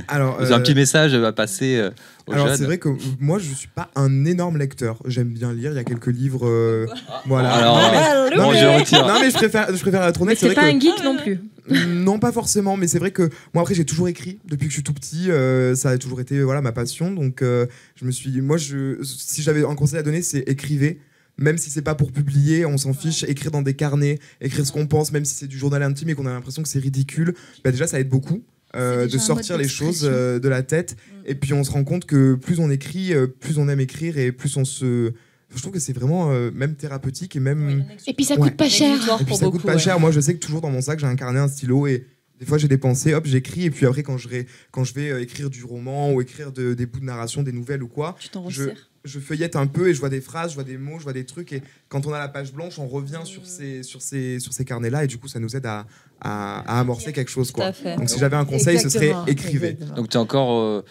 Alors, *laughs* vous avez un euh, petit message à passer euh, aux Alors jeunes. c'est vrai que moi je suis pas un énorme lecteur. J'aime bien lire. Il y a quelques livres, euh, voilà. Alors, non, mais, Ah, non, bon, mais- je non, mais je préfère, je préfère être honnête. c'est pas que- un geek non plus. *laughs* non, pas forcément, mais c'est vrai que moi après j'ai toujours écrit depuis que je suis tout petit. euh, ça a toujours été voilà ma passion. Donc euh, je me suis, moi je, si j'avais un conseil à donner, c'est écrivez. Même si c'est pas pour publier, on s'en fiche. Écrire dans des carnets, écrire ce qu'on pense, même si c'est du journal intime et qu'on a l'impression que c'est ridicule, bah déjà ça aide beaucoup. euh, de sortir les choses euh, de la tête et puis on se rend compte que plus on écrit euh, plus on aime écrire et plus on se je trouve que c'est vraiment euh, même thérapeutique et même Et puis ça Ouais. coûte pas cher. Et puis pour ça beaucoup, coûte pas ouais. cher. Moi, je sais que toujours dans mon sac, j'ai un carnet, un stylo et des fois j'ai des pensées, hop, j'écris. Et puis après, quand je, ré- quand je vais écrire du roman ou écrire de- des bouts de narration, des nouvelles ou quoi, Tu t'en je, resserres. Je feuillette un peu et je vois des phrases, je vois des mots, je vois des trucs. Et quand on a la page blanche, on revient sur ces, sur ces, sur ces carnets-là et du coup, ça nous aide à, à, à amorcer quelque chose. Quoi. Donc si j'avais un conseil, ce serait écrivez. exactement. Donc tu es encore, euh,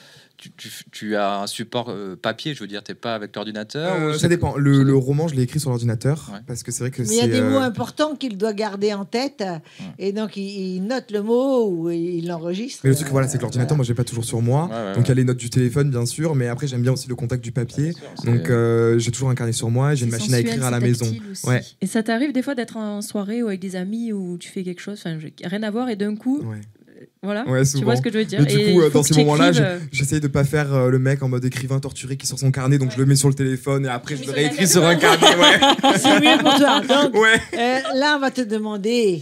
tu, tu- tu as un support euh, papier, je veux dire, t'es pas avec l'ordinateur. Euh, ça dépend. Le, le roman, je l'ai écrit sur l'ordinateur Ouais. parce que c'est vrai que Mais il y a c'est. des euh, mots importants qu'il doit garder en tête et donc il, il note le mot ou il l'enregistre. Mais le truc, voilà, c'est que l'ordinateur, moi, j'ai pas toujours sur moi. Ouais, ouais, Donc il y a les notes du téléphone, bien sûr, mais après, j'aime bien aussi le contact du papier. Donc euh, j'ai toujours un carnet sur moi, j'ai une machine à écrire à la maison. Ouais. Et ça t'arrive des fois d'être en soirée ou avec des amis où tu fais quelque chose, enfin, rien à voir, et d'un coup, Ouais. Voilà, Ouais, tu vois ce que je veux dire. Mais du Et coup, euh, dans ces moments-là, euh, j'essaye de pas faire euh, le mec en mode écrivain torturé qui sort son carnet, donc je le mets sur le téléphone et après je le réécris sur un carnet. Ouais. *laughs* C'est mieux pour toi. *laughs* Donc ouais. euh, là, on va te demander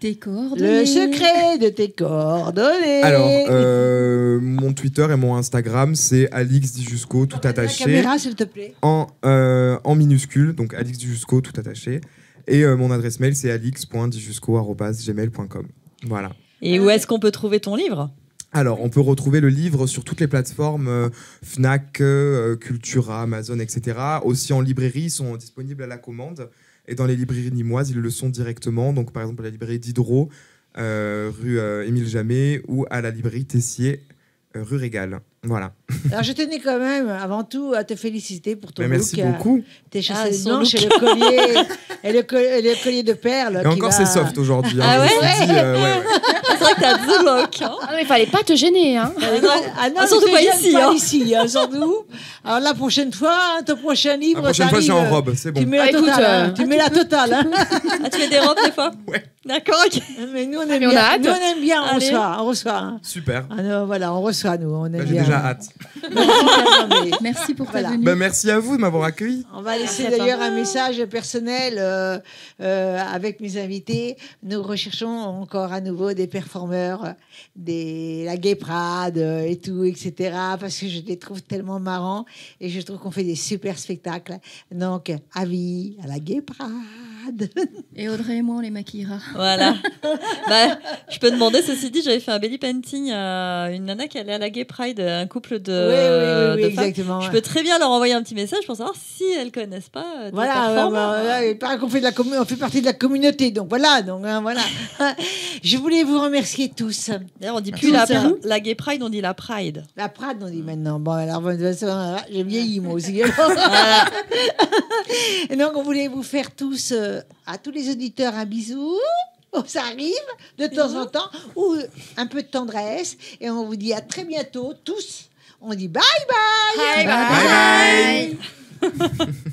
Tes coordonnées. le secret de tes coordonnées. Alors, euh, mon Twitter et mon Instagram, c'est Alix Di Jusco, tout La attaché. caméra, s'il te plaît. En, euh, en minuscule, donc Alix Di Jusco, tout attaché. Et euh, mon adresse mail, c'est alix.dijusco.gmail.com. Voilà. Et où est-ce qu'on peut trouver ton livre? Alors, on peut retrouver le livre sur toutes les plateformes euh, Fnac, euh, Cultura, Amazon, etc. Aussi en librairie, ils sont disponibles à la commande. Et dans les librairies nîmoises, ils le sont directement. Donc, par exemple, à la librairie Diderot, euh, rue Émile Jamet, ou à la librairie Tessier, rue Régal. Voilà. Alors, je tenais quand même, avant tout, à te féliciter pour ton Mais merci look. euh, beaucoup. Tes Ah, chaussettes son blanches et le collier, et le, co- et le collier de perles. Et qui encore, va- c'est soft aujourd'hui. hein, Ah ouais? euh, ouais, ouais. C'est vrai que t'as the look. hein. Ah, mais fallait pas te gêner, hein. Ah non, ah non, Ah, surtout pas ici, Pas hein. ici, hein, surtout. Alors la prochaine fois, hein, ton prochain livre, La prochaine fois, je suis en robe, c'est bon. Tu mets la Ah, écoute, totale. hein. euh, tu mets la totale. hein. Ah, tu fais des robes des fois? Ouais. D'accord, ok. Mais nous, on aime on a bien. hâte. Nous, on aime bien. On reçoit. On reçoit. Super. Ah non, voilà, on reçoit, nous. On aime Bah, bien. Déjà hâte. Non, mais Merci pour Voilà. ta venue. Merci à vous de m'avoir accueilli. On va laisser d'ailleurs un message personnel euh, euh, avec mes invités. Nous recherchons encore à nouveau des performeurs, des la Gay Prade euh, et tout, etc. Parce que je les trouve tellement marrants et je trouve qu'on fait des super spectacles. Donc, avis à la Gay Prade. *laughs* Et Audrey et moi, on les maquillera. Voilà. *laughs* bah, je peux demander, ceci dit, j'avais fait un belly painting à une nana qui allait à la Gay Pride, un couple de. Oui, oui, oui, oui, de femmes. exactement, Je peux très bien leur envoyer un petit message pour savoir si elles connaissent pas. euh, Voilà, ouais, bah, qu'on fait, de la on fait partie de la communauté, donc voilà, donc hein, voilà. *laughs* Je voulais vous remercier tous. D'ailleurs, on dit plus la, Gay Pride, on dit la Pride. La Prade, on dit maintenant. Bon, alors, j'ai vieilli moi aussi. Et donc, on voulait vous faire tous, euh, à tous les auditeurs, un bisou. Oh, ça arrive de temps en temps, ou un peu de tendresse. Et on vous dit à très bientôt, tous. On dit bye bye. Bye bye. bye. *laughs*